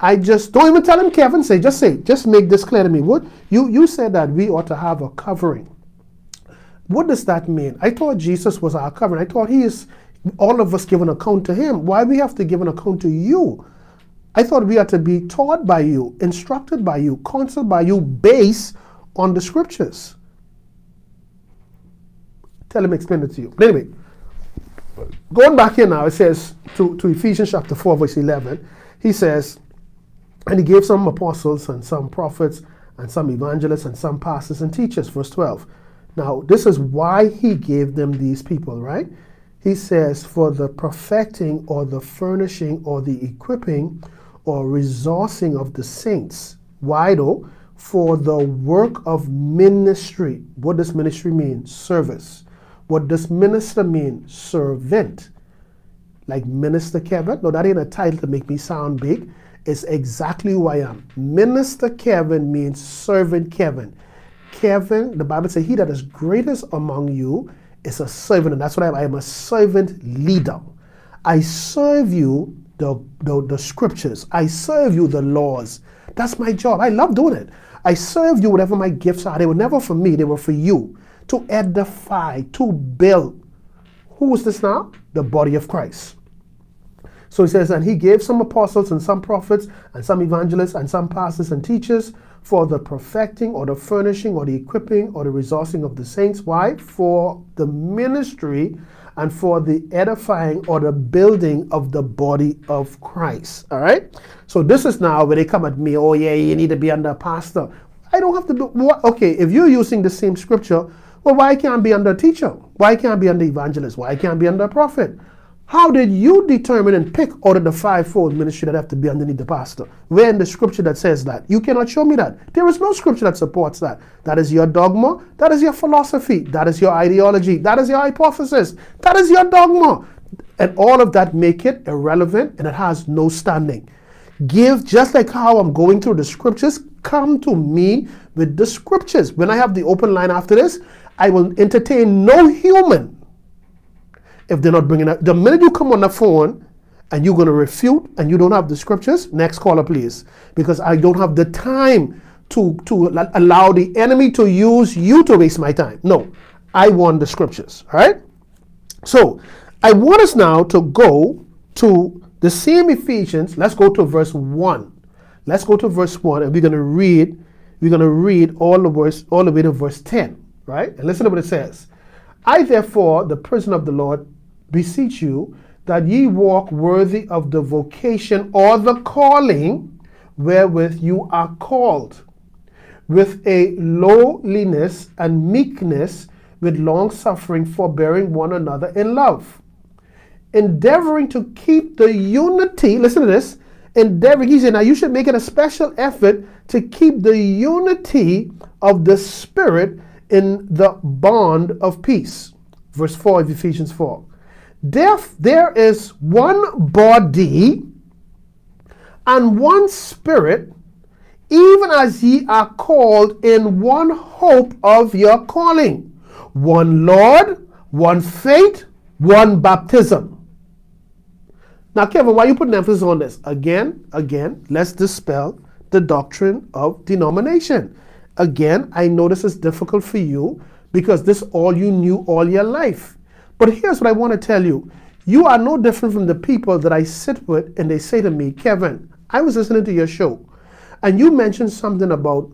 I just don't even tell him, Kevin. Say, just say, just make this clear to me. What you you said that we ought to have a covering. What does that mean? I thought Jesus was our covering. I thought He is all of us give an account to Him. Why we have to give an account to you? I thought we are to be taught by you, instructed by you, counseled by you, based on the scriptures. Tell him, explain it to you. But anyway, going back here now, it says to, to Ephesians chapter 4, verse 11, he says, And he gave some apostles and some prophets and some evangelists and some pastors and teachers, verse 12. Now, this is why he gave them these people, right? He says, For the perfecting or the furnishing or the equipping or resourcing of the saints. Why though? For the work of ministry. What does ministry mean? Service what does minister mean? Servant. Like Minister Kevin? No, that ain't a title to make me sound big. It's exactly who I am. Minister Kevin means servant Kevin. Kevin, the Bible says, He that is greatest among you is a servant. And that's what I am. I am a servant leader. I serve you the, the, the scriptures, I serve you the laws. That's my job. I love doing it. I serve you whatever my gifts are. They were never for me, they were for you to edify, to build. Who is this now? The body of Christ. So he says, and he gave some apostles and some prophets and some evangelists and some pastors and teachers for the perfecting or the furnishing or the equipping or the resourcing of the saints. Why? For the ministry and for the edifying or the building of the body of Christ. All right? So this is now where they come at me, oh yeah, you need to be under a pastor. I don't have to do what okay, if you're using the same scripture well, why can't I be under a teacher? Why can't I be under evangelist? Why can't I be under a prophet? How did you determine and pick out of the fivefold ministry that have to be underneath the pastor? Where in the scripture that says that? You cannot show me that. There is no scripture that supports that. That is your dogma. That is your philosophy. That is your ideology. That is your hypothesis. That is your dogma. And all of that make it irrelevant and it has no standing. Give, just like how I'm going through the scriptures, come to me with the scriptures. When I have the open line after this, I will entertain no human if they're not bringing up. The minute you come on the phone and you're going to refute and you don't have the scriptures, next caller, please, because I don't have the time to, to allow the enemy to use you to waste my time. No, I want the scriptures. All right? So I want us now to go to the same Ephesians. Let's go to verse 1. Let's go to verse 1 and we're going to read we're going to read all the verse all the way to verse 10, right? And listen to what it says. I therefore, the prisoner of the Lord, beseech you that ye walk worthy of the vocation or the calling wherewith you are called, with a lowliness and meekness, with long suffering, forbearing one another in love, endeavoring to keep the unity. Listen to this. Endeavoring, he said, now you should make it a special effort to keep the unity of the Spirit in the bond of peace. Verse 4 of Ephesians 4. There, there is one body and one spirit, even as ye are called in one hope of your calling, one Lord, one faith, one baptism. Now, Kevin, why are you putting emphasis on this? Again, again, let's dispel the doctrine of denomination. Again, I know this is difficult for you because this all you knew all your life. But here's what I want to tell you. You are no different from the people that I sit with and they say to me, Kevin, I was listening to your show and you mentioned something about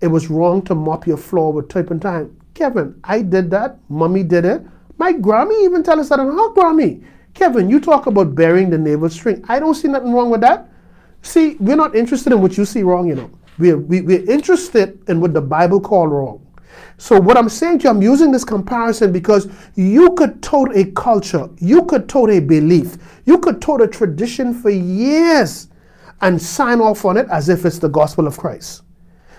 it was wrong to mop your floor with turpentine. Kevin, I did that. Mommy did it. My Grammy even tell us that on her Grammy. Kevin, you talk about bearing the navel string. I don't see nothing wrong with that. See, we're not interested in what you see wrong, you know. We're, we, are we are interested in what the Bible called wrong. So what I'm saying to you, I'm using this comparison because you could tote a culture, you could tote a belief, you could tote a tradition for years and sign off on it as if it's the gospel of Christ.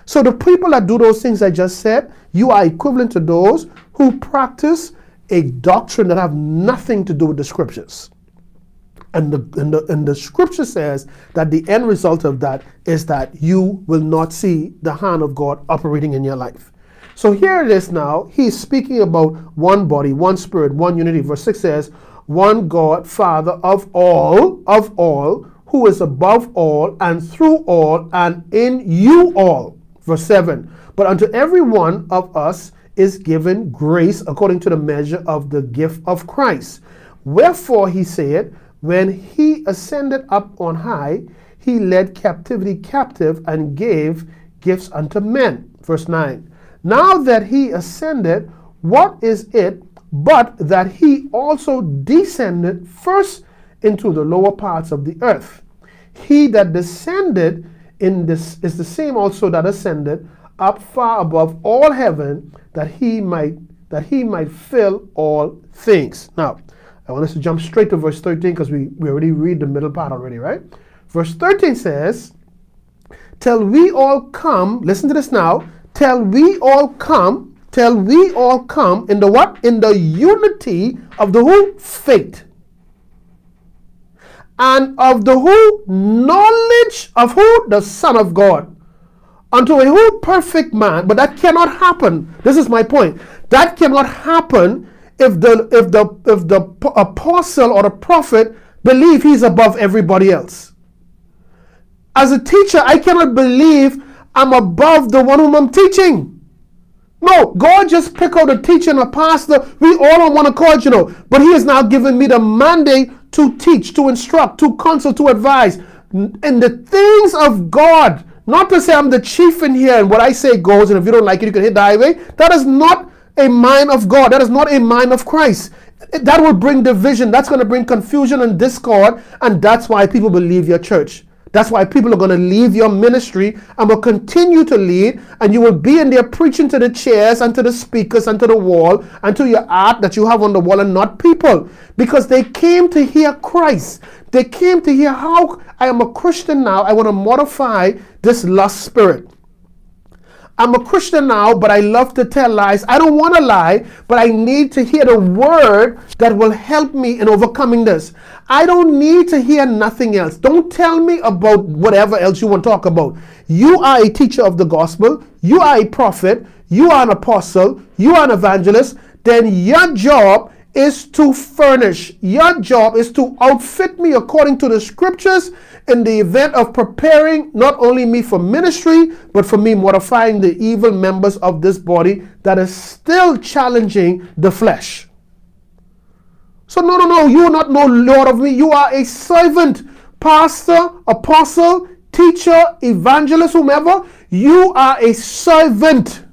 So the people that do those things I just said, you are equivalent to those who practice a doctrine that have nothing to do with the scriptures. And the, and, the, and the scripture says that the end result of that is that you will not see the hand of God operating in your life. So here it is now. He's speaking about one body, one spirit, one unity. Verse 6 says, One God, Father of all, of all, who is above all, and through all, and in you all. Verse 7 But unto every one of us is given grace according to the measure of the gift of Christ. Wherefore he said, When he ascended up on high, he led captivity captive and gave gifts unto men. Verse 9. Now that he ascended, what is it but that he also descended first into the lower parts of the earth? He that descended in this is the same also that ascended up far above all heaven that he might that he might fill all things. Now, I want us to jump straight to verse 13 because we, we already read the middle part already, right? Verse 13 says, Till we all come, listen to this now, till we all come, till we all come in the what? In the unity of the whole faith. And of the whole knowledge of who? The Son of God unto a whole perfect man, but that cannot happen. This is my point. That cannot happen if the if the if the apostle or the prophet believe he's above everybody else. As a teacher, I cannot believe I'm above the one whom I'm teaching. No, God just pick out a teacher and a pastor. We all on one accord, you know. But He has now given me the mandate to teach, to instruct, to counsel, to advise. In the things of God, not to say I'm the chief in here and what I say goes, and if you don't like it, you can hit the highway. That is not a mind of God. That is not a mind of Christ. That will bring division. That's going to bring confusion and discord. And that's why people leave your church. That's why people are going to leave your ministry and will continue to lead. And you will be in there preaching to the chairs and to the speakers and to the wall and to your art that you have on the wall and not people. Because they came to hear Christ. They came to hear how I am a Christian now. I want to modify this lust spirit. I'm a Christian now, but I love to tell lies. I don't want to lie, but I need to hear the word that will help me in overcoming this. I don't need to hear nothing else. Don't tell me about whatever else you want to talk about. You are a teacher of the gospel, you are a prophet, you are an apostle, you are an evangelist. Then your job is to furnish. Your job is to outfit me according to the scriptures in the event of preparing not only me for ministry, but for me mortifying the evil members of this body that is still challenging the flesh. So, no, no, no, you are not no Lord of me. You are a servant, pastor, apostle, teacher, evangelist, whomever. You are a servant.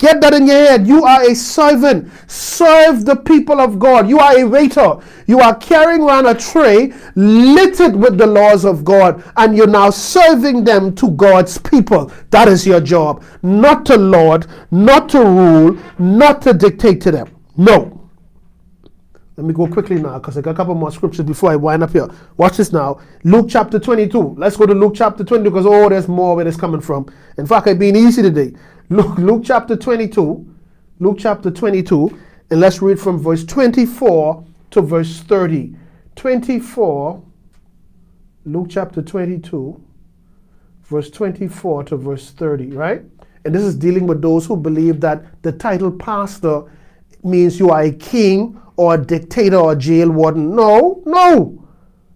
Get that in your head. You are a servant. Serve the people of God. You are a waiter. You are carrying around a tray littered with the laws of God, and you're now serving them to God's people. That is your job. Not to lord, not to rule, not to dictate to them. No. Let me go quickly now because I got a couple more scriptures before I wind up here. Watch this now. Luke chapter 22. Let's go to Luke chapter 22 because, oh, there's more where it's coming from. In fact, I've been easy today. Luke, Luke chapter 22. Luke chapter 22. And let's read from verse 24 to verse 30. 24. Luke chapter 22. Verse 24 to verse 30, right? And this is dealing with those who believe that the title pastor means you are a king or a dictator or a jail warden. No, no.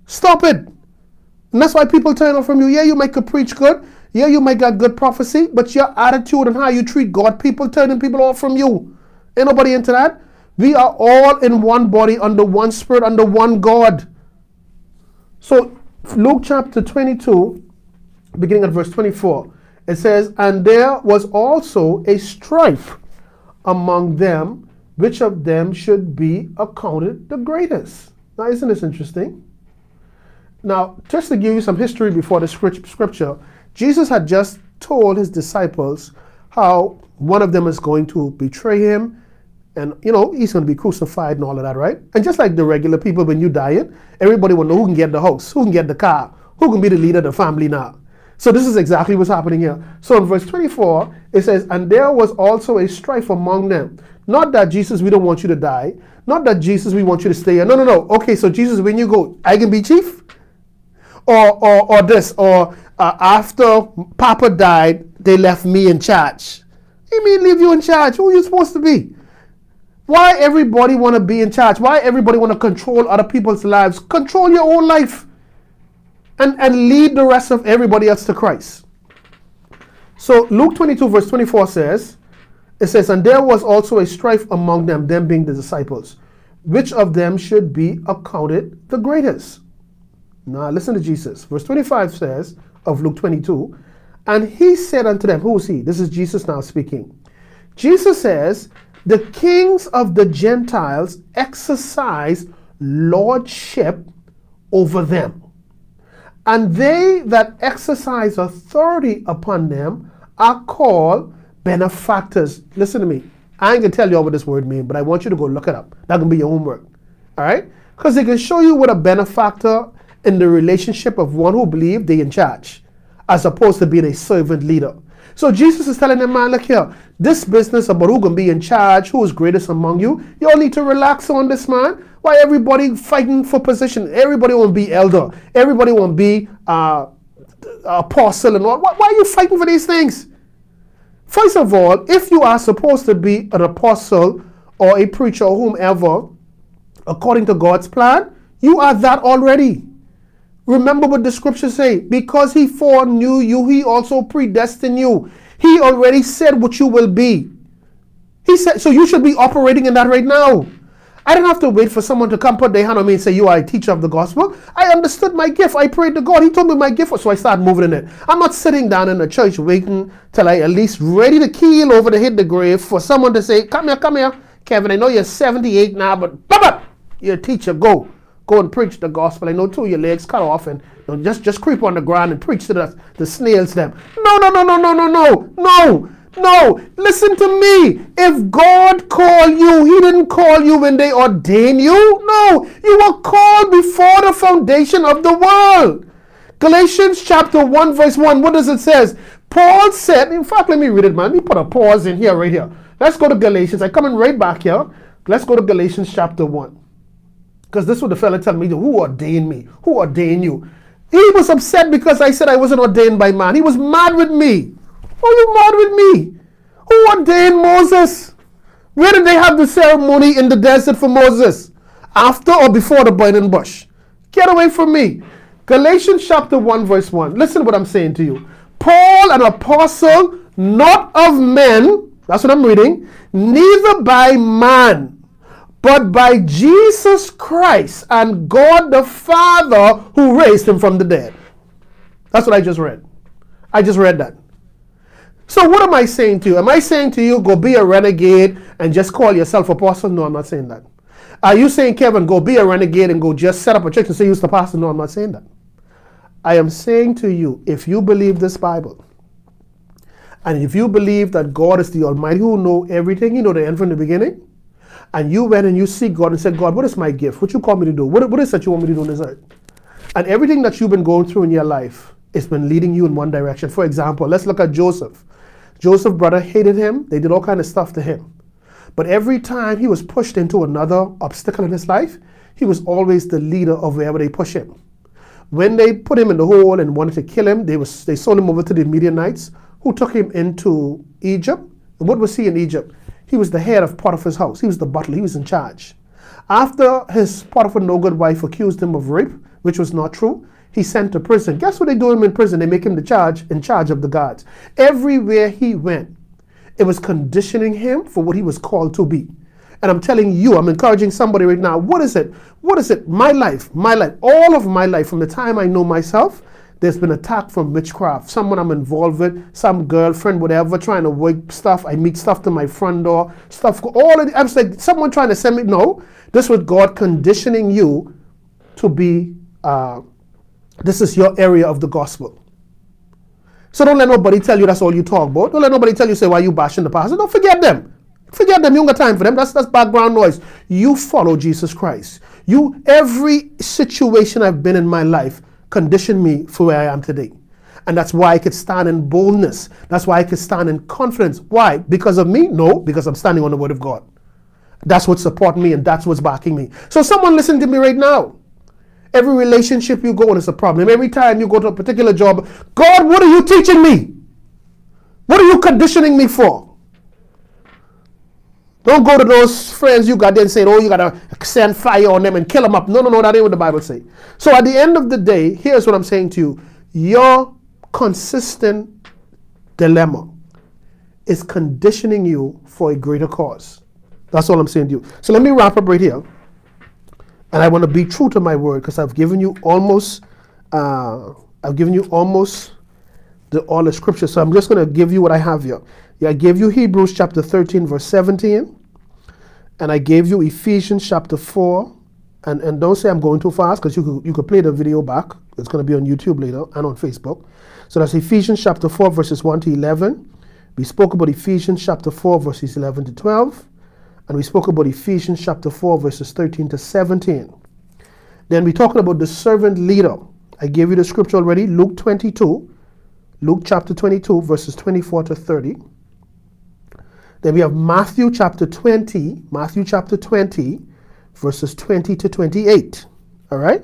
Stop it. And that's why people turn off from you. Yeah, you make a preach good. Yeah, you might got good prophecy, but your attitude and how you treat God, people turning people off from you. Ain't nobody into that. We are all in one body, under one spirit, under one God. So, Luke chapter 22, beginning at verse 24, it says, And there was also a strife among them, which of them should be accounted the greatest. Now, isn't this interesting? Now, just to give you some history before the scripture, Jesus had just told his disciples how one of them is going to betray him and you know he's going to be crucified and all of that right? And just like the regular people when you die everybody will know who can get the house who can get the car who can be the leader of the family now. So this is exactly what's happening here. So in verse 24 it says and there was also a strife among them. Not that jesus we don't want you to die. Not that jesus we want you to stay here. No no no. Okay so jesus when you go i can be chief? Or or, or this or uh, after Papa died, they left me in charge. You mean leave you in charge? Who are you supposed to be? Why everybody want to be in charge? Why everybody want to control other people's lives? Control your own life and, and lead the rest of everybody else to Christ. So Luke 22 verse 24 says, it says, and there was also a strife among them, them being the disciples. Which of them should be accounted the greatest? Now listen to Jesus. Verse 25 says, of Luke 22. And he said unto them, Who is he? This is Jesus now speaking. Jesus says, The kings of the Gentiles exercise lordship over them. And they that exercise authority upon them are called benefactors. Listen to me. I ain't gonna tell you all what this word means, but I want you to go look it up. That can be your homework. All right? Because they can show you what a benefactor in the relationship of one who believed they in charge, as opposed to being a servant leader. So Jesus is telling them, man, look here, this business about who can be in charge, who is greatest among you, you all need to relax on this, man. Why everybody fighting for position? Everybody want to be elder. Everybody want to be uh, apostle and all. Why, why are you fighting for these things? First of all, if you are supposed to be an apostle or a preacher or whomever, according to God's plan, you are that already. Remember what the scriptures say. Because he foreknew you, he also predestined you. He already said what you will be. He said, so you should be operating in that right now. I don't have to wait for someone to come put their hand on me and say, You are a teacher of the gospel. I understood my gift. I prayed to God. He told me my gift was, so I started moving in it. I'm not sitting down in the church waiting till I at least ready to keel over to hit the grave for someone to say, Come here, come here. Kevin, I know you're 78 now, but Baba, you're a teacher. Go. Go and preach the gospel and don't throw your legs cut off and you know, just, just creep on the ground and preach to the, the snails them. No, no, no, no, no, no, no, no. No, listen to me. If God called you, He didn't call you when they ordained you. No, you were called before the foundation of the world. Galatians chapter 1, verse 1, what does it says? Paul said, in fact, let me read it, man. Let me put a pause in here, right here. Let's go to Galatians. I'm coming right back here. Let's go to Galatians chapter 1. Because this is what the fella tell me, who ordained me? Who ordained you? He was upset because I said I wasn't ordained by man. He was mad with me. Are you mad with me? Who ordained Moses? Where did they have the ceremony in the desert for Moses? After or before the burning bush? Get away from me. Galatians chapter 1, verse 1. Listen to what I'm saying to you. Paul, an apostle, not of men, that's what I'm reading, neither by man, but by Jesus Christ and God the Father who raised him from the dead. That's what I just read. I just read that. So what am I saying to you? Am I saying to you, go be a renegade and just call yourself apostle? No, I'm not saying that. Are you saying, Kevin, go be a renegade and go just set up a church and say you're the pastor? No, I'm not saying that. I am saying to you, if you believe this Bible, and if you believe that God is the Almighty who know everything, you know the end from the beginning, and you went and you seek God and said, God, what is my gift? What you call me to do? What, what is that you want me to do on this earth? And everything that you've been going through in your life, it's been leading you in one direction. For example, let's look at Joseph. Joseph's brother hated him. They did all kind of stuff to him. But every time he was pushed into another obstacle in his life, he was always the leader of wherever they push him. When they put him in the hole and wanted to kill him, they, was, they sold him over to the Midianites, who took him into Egypt. And what was he in Egypt? He was the head of Potiphar's house. He was the butler. He was in charge. After his Potiphar no good wife accused him of rape, which was not true, he sent to prison. Guess what they do him in prison? They make him the charge in charge of the guards. Everywhere he went, it was conditioning him for what he was called to be. And I'm telling you, I'm encouraging somebody right now. What is it? What is it? My life, my life, all of my life, from the time I know myself there's been attack from witchcraft. Someone I'm involved with, some girlfriend, whatever, trying to work stuff. I meet stuff to my front door, stuff. All of the, I'm like someone trying to send me. No, this was God conditioning you to be. Uh, this is your area of the gospel. So don't let nobody tell you that's all you talk about. Don't let nobody tell you say why you bashing the pastor. Don't forget them. Forget them. You don't got time for them. That's that's background noise. You follow Jesus Christ. You every situation I've been in my life conditioned me for where I am today. And that's why I could stand in boldness. That's why I could stand in confidence. Why? Because of me? No, because I'm standing on the Word of God. That's what supports me and that's what's backing me. So, someone listen to me right now. Every relationship you go in is a problem. Every time you go to a particular job, God, what are you teaching me? What are you conditioning me for? Don't go to those friends you got there and say, oh, you got to send fire on them and kill them up. No, no, no, that ain't what the Bible say. So at the end of the day, here's what I'm saying to you. Your consistent dilemma is conditioning you for a greater cause. That's all I'm saying to you. So let me wrap up right here. And I want to be true to my word because I've given you almost, uh, I've given you almost the, all the scripture. So I'm just going to give you what I have here. I gave you Hebrews chapter 13, verse 17. And I gave you Ephesians chapter 4. And, and don't say I'm going too fast because you could, you could play the video back. It's going to be on YouTube later and on Facebook. So that's Ephesians chapter 4, verses 1 to 11. We spoke about Ephesians chapter 4, verses 11 to 12. And we spoke about Ephesians chapter 4, verses 13 to 17. Then we talked about the servant leader. I gave you the scripture already, Luke 22. Luke chapter 22, verses 24 to 30. Then we have Matthew chapter 20, Matthew chapter 20, verses 20 to 28. All right?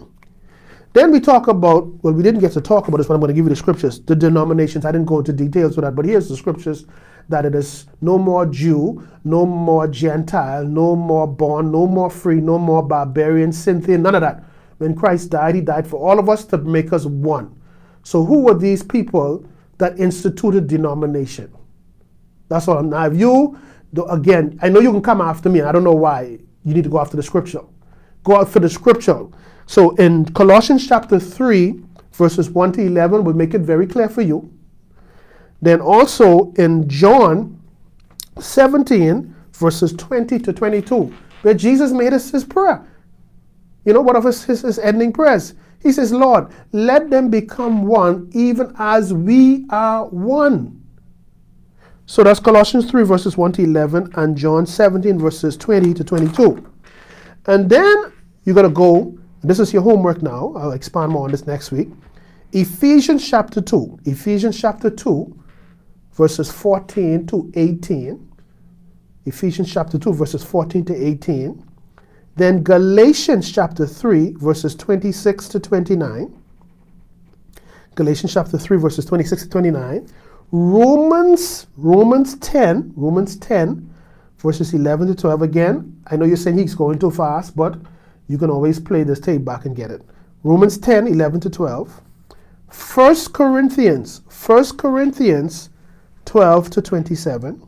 Then we talk about, well, we didn't get to talk about this, but I'm going to give you the scriptures, the denominations. I didn't go into details with that, but here's the scriptures that it is no more Jew, no more Gentile, no more born, no more free, no more barbarian, Scythian, none of that. When Christ died, he died for all of us to make us one. So who were these people that instituted denomination? That's all. Now, if you, again, I know you can come after me, and I don't know why. You need to go after the scripture. Go after the scripture. So in Colossians chapter 3, verses 1 to 11, will make it very clear for you. Then also in John 17, verses 20 to 22, where Jesus made us his prayer. You know, one of his, his, his ending prayers. He says, Lord, let them become one, even as we are one. So that's Colossians 3, verses 1 to 11, and John 17, verses 20 to 22. And then you're going to go, this is your homework now. I'll expand more on this next week. Ephesians chapter 2. Ephesians chapter 2, verses 14 to 18. Ephesians chapter 2, verses 14 to 18. Then Galatians chapter 3, verses 26 to 29. Galatians chapter 3, verses 26 to 29. Romans, Romans 10, Romans 10, verses 11 to 12. Again, I know you're saying he's going too fast, but you can always play this tape back and get it. Romans 10, 11 to 12. 1 Corinthians, 1 Corinthians 12 to 27.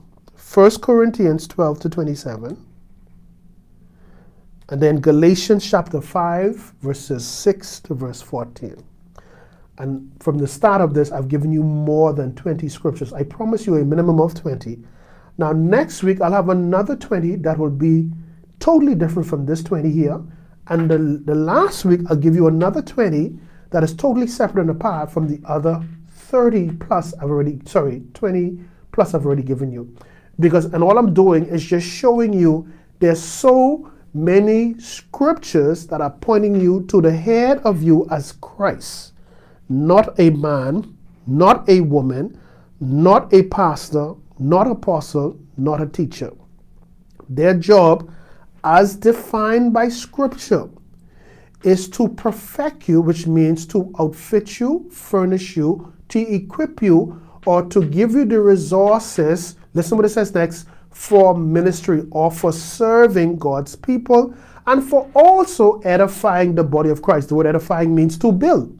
1 Corinthians 12 to 27. And then Galatians chapter 5, verses 6 to verse 14. And from the start of this, I've given you more than 20 scriptures. I promise you a minimum of 20. Now, next week, I'll have another 20 that will be totally different from this 20 here. And the, the last week, I'll give you another 20 that is totally separate and apart from the other 30 plus I've already, sorry, 20 plus I've already given you. Because, and all I'm doing is just showing you there's so many scriptures that are pointing you to the head of you as Christ, not a man, not a woman, not a pastor, not apostle, not a teacher. Their job, as defined by scripture, is to perfect you, which means to outfit you, furnish you, to equip you, or to give you the resources. Listen what it says next for ministry or for serving God's people and for also edifying the body of Christ. The word edifying means to build,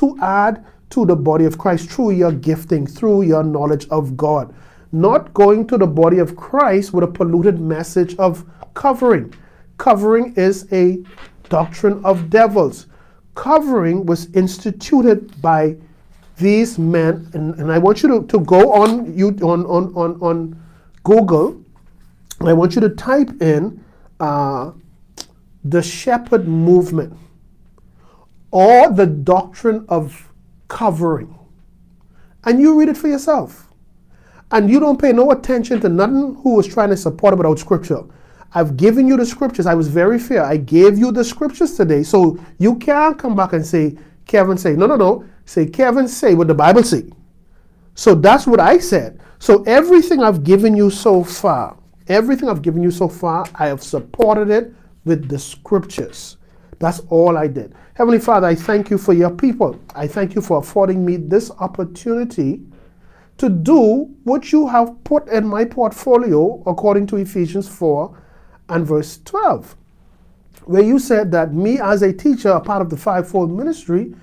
to add to the body of Christ through your gifting, through your knowledge of God. Not going to the body of Christ with a polluted message of covering. Covering is a doctrine of devils. Covering was instituted by these men, and, and I want you to, to go on you on, on, on, on Google, and I want you to type in uh, the shepherd movement or the doctrine of covering. And you read it for yourself. And you don't pay no attention to nothing who is trying to support it without scripture. I've given you the scriptures. I was very fair. I gave you the scriptures today. So you can't come back and say, Kevin say, no, no, no. Say, Kevin say what the Bible say. So that's what I said. So everything I've given you so far, everything I've given you so far, I have supported it with the scriptures. That's all I did. Heavenly Father, I thank you for your people. I thank you for affording me this opportunity to do what you have put in my portfolio according to Ephesians 4 and verse 12, where you said that me as a teacher, a part of the fivefold ministry,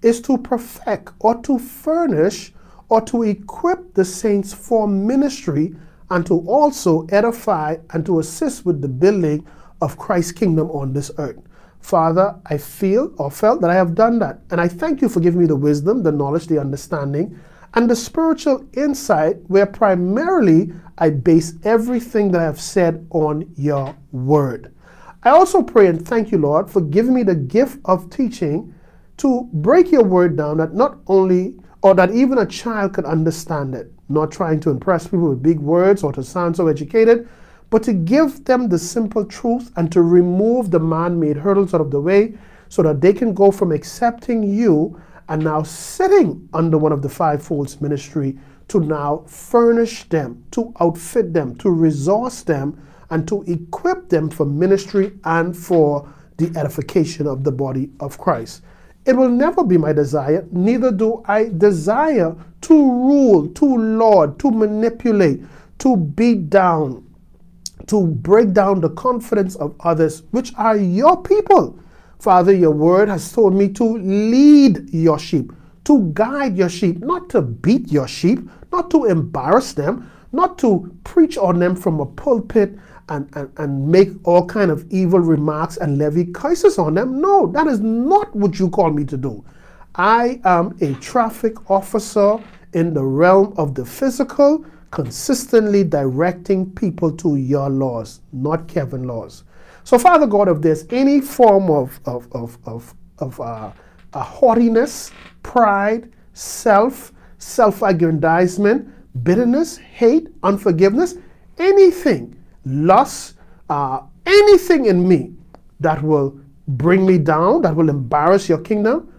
is to perfect or to furnish or to equip the saints for ministry and to also edify and to assist with the building of Christ's kingdom on this earth. Father, I feel or felt that I have done that. And I thank you for giving me the wisdom, the knowledge, the understanding, and the spiritual insight where primarily I base everything that I have said on your word. I also pray and thank you, Lord, for giving me the gift of teaching to break your word down that not only or that even a child could understand it, not trying to impress people with big words or to sound so educated, but to give them the simple truth and to remove the man made hurdles out of the way so that they can go from accepting you and now sitting under one of the fivefolds ministry to now furnish them, to outfit them, to resource them, and to equip them for ministry and for the edification of the body of Christ. It will never be my desire, neither do I desire to rule, to lord, to manipulate, to beat down, to break down the confidence of others, which are your people. Father, your word has told me to lead your sheep, to guide your sheep, not to beat your sheep, not to embarrass them, not to preach on them from a pulpit and, and, and make all kind of evil remarks and levy curses on them. No, that is not what you call me to do. I am a traffic officer in the realm of the physical consistently directing people to your laws, not Kevin laws. So, Father God, if there's any form of, of, of, of, of uh, a haughtiness, pride, self, self aggrandizement, bitterness, hate, unforgiveness, anything, lust, uh, anything in me that will bring me down, that will embarrass your kingdom,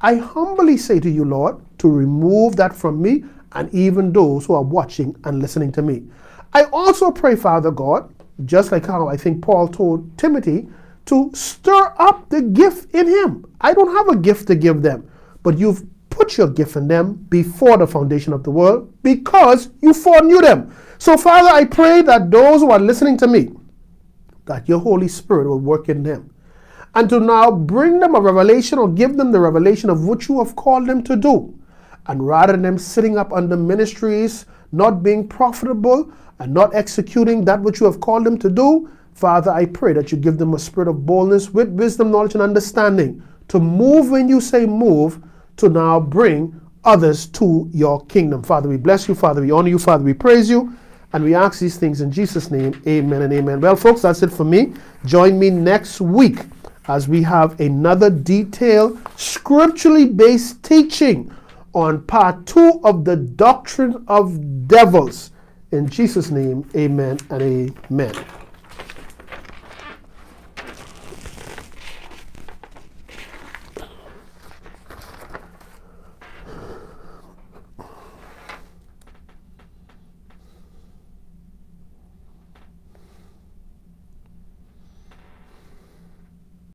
I humbly say to you, Lord, to remove that from me and even those who are watching and listening to me. I also pray, Father God, just like how I think Paul told Timothy, to stir up the gift in him. I don't have a gift to give them, but you've put your gift in them before the foundation of the world because you foreknew them. So, Father, I pray that those who are listening to me, that your Holy Spirit will work in them and to now bring them a revelation or give them the revelation of what you have called them to do. And rather than them sitting up under ministries, not being profitable and not executing that which you have called them to do, Father, I pray that you give them a spirit of boldness with wisdom, knowledge, and understanding to move when you say move, to now bring others to your kingdom. Father, we bless you. Father, we honor you. Father, we praise you. And we ask these things in Jesus' name. Amen and amen. Well, folks, that's it for me. Join me next week as we have another detailed, scripturally based teaching on part two of the doctrine of devils. In Jesus' name, amen and amen.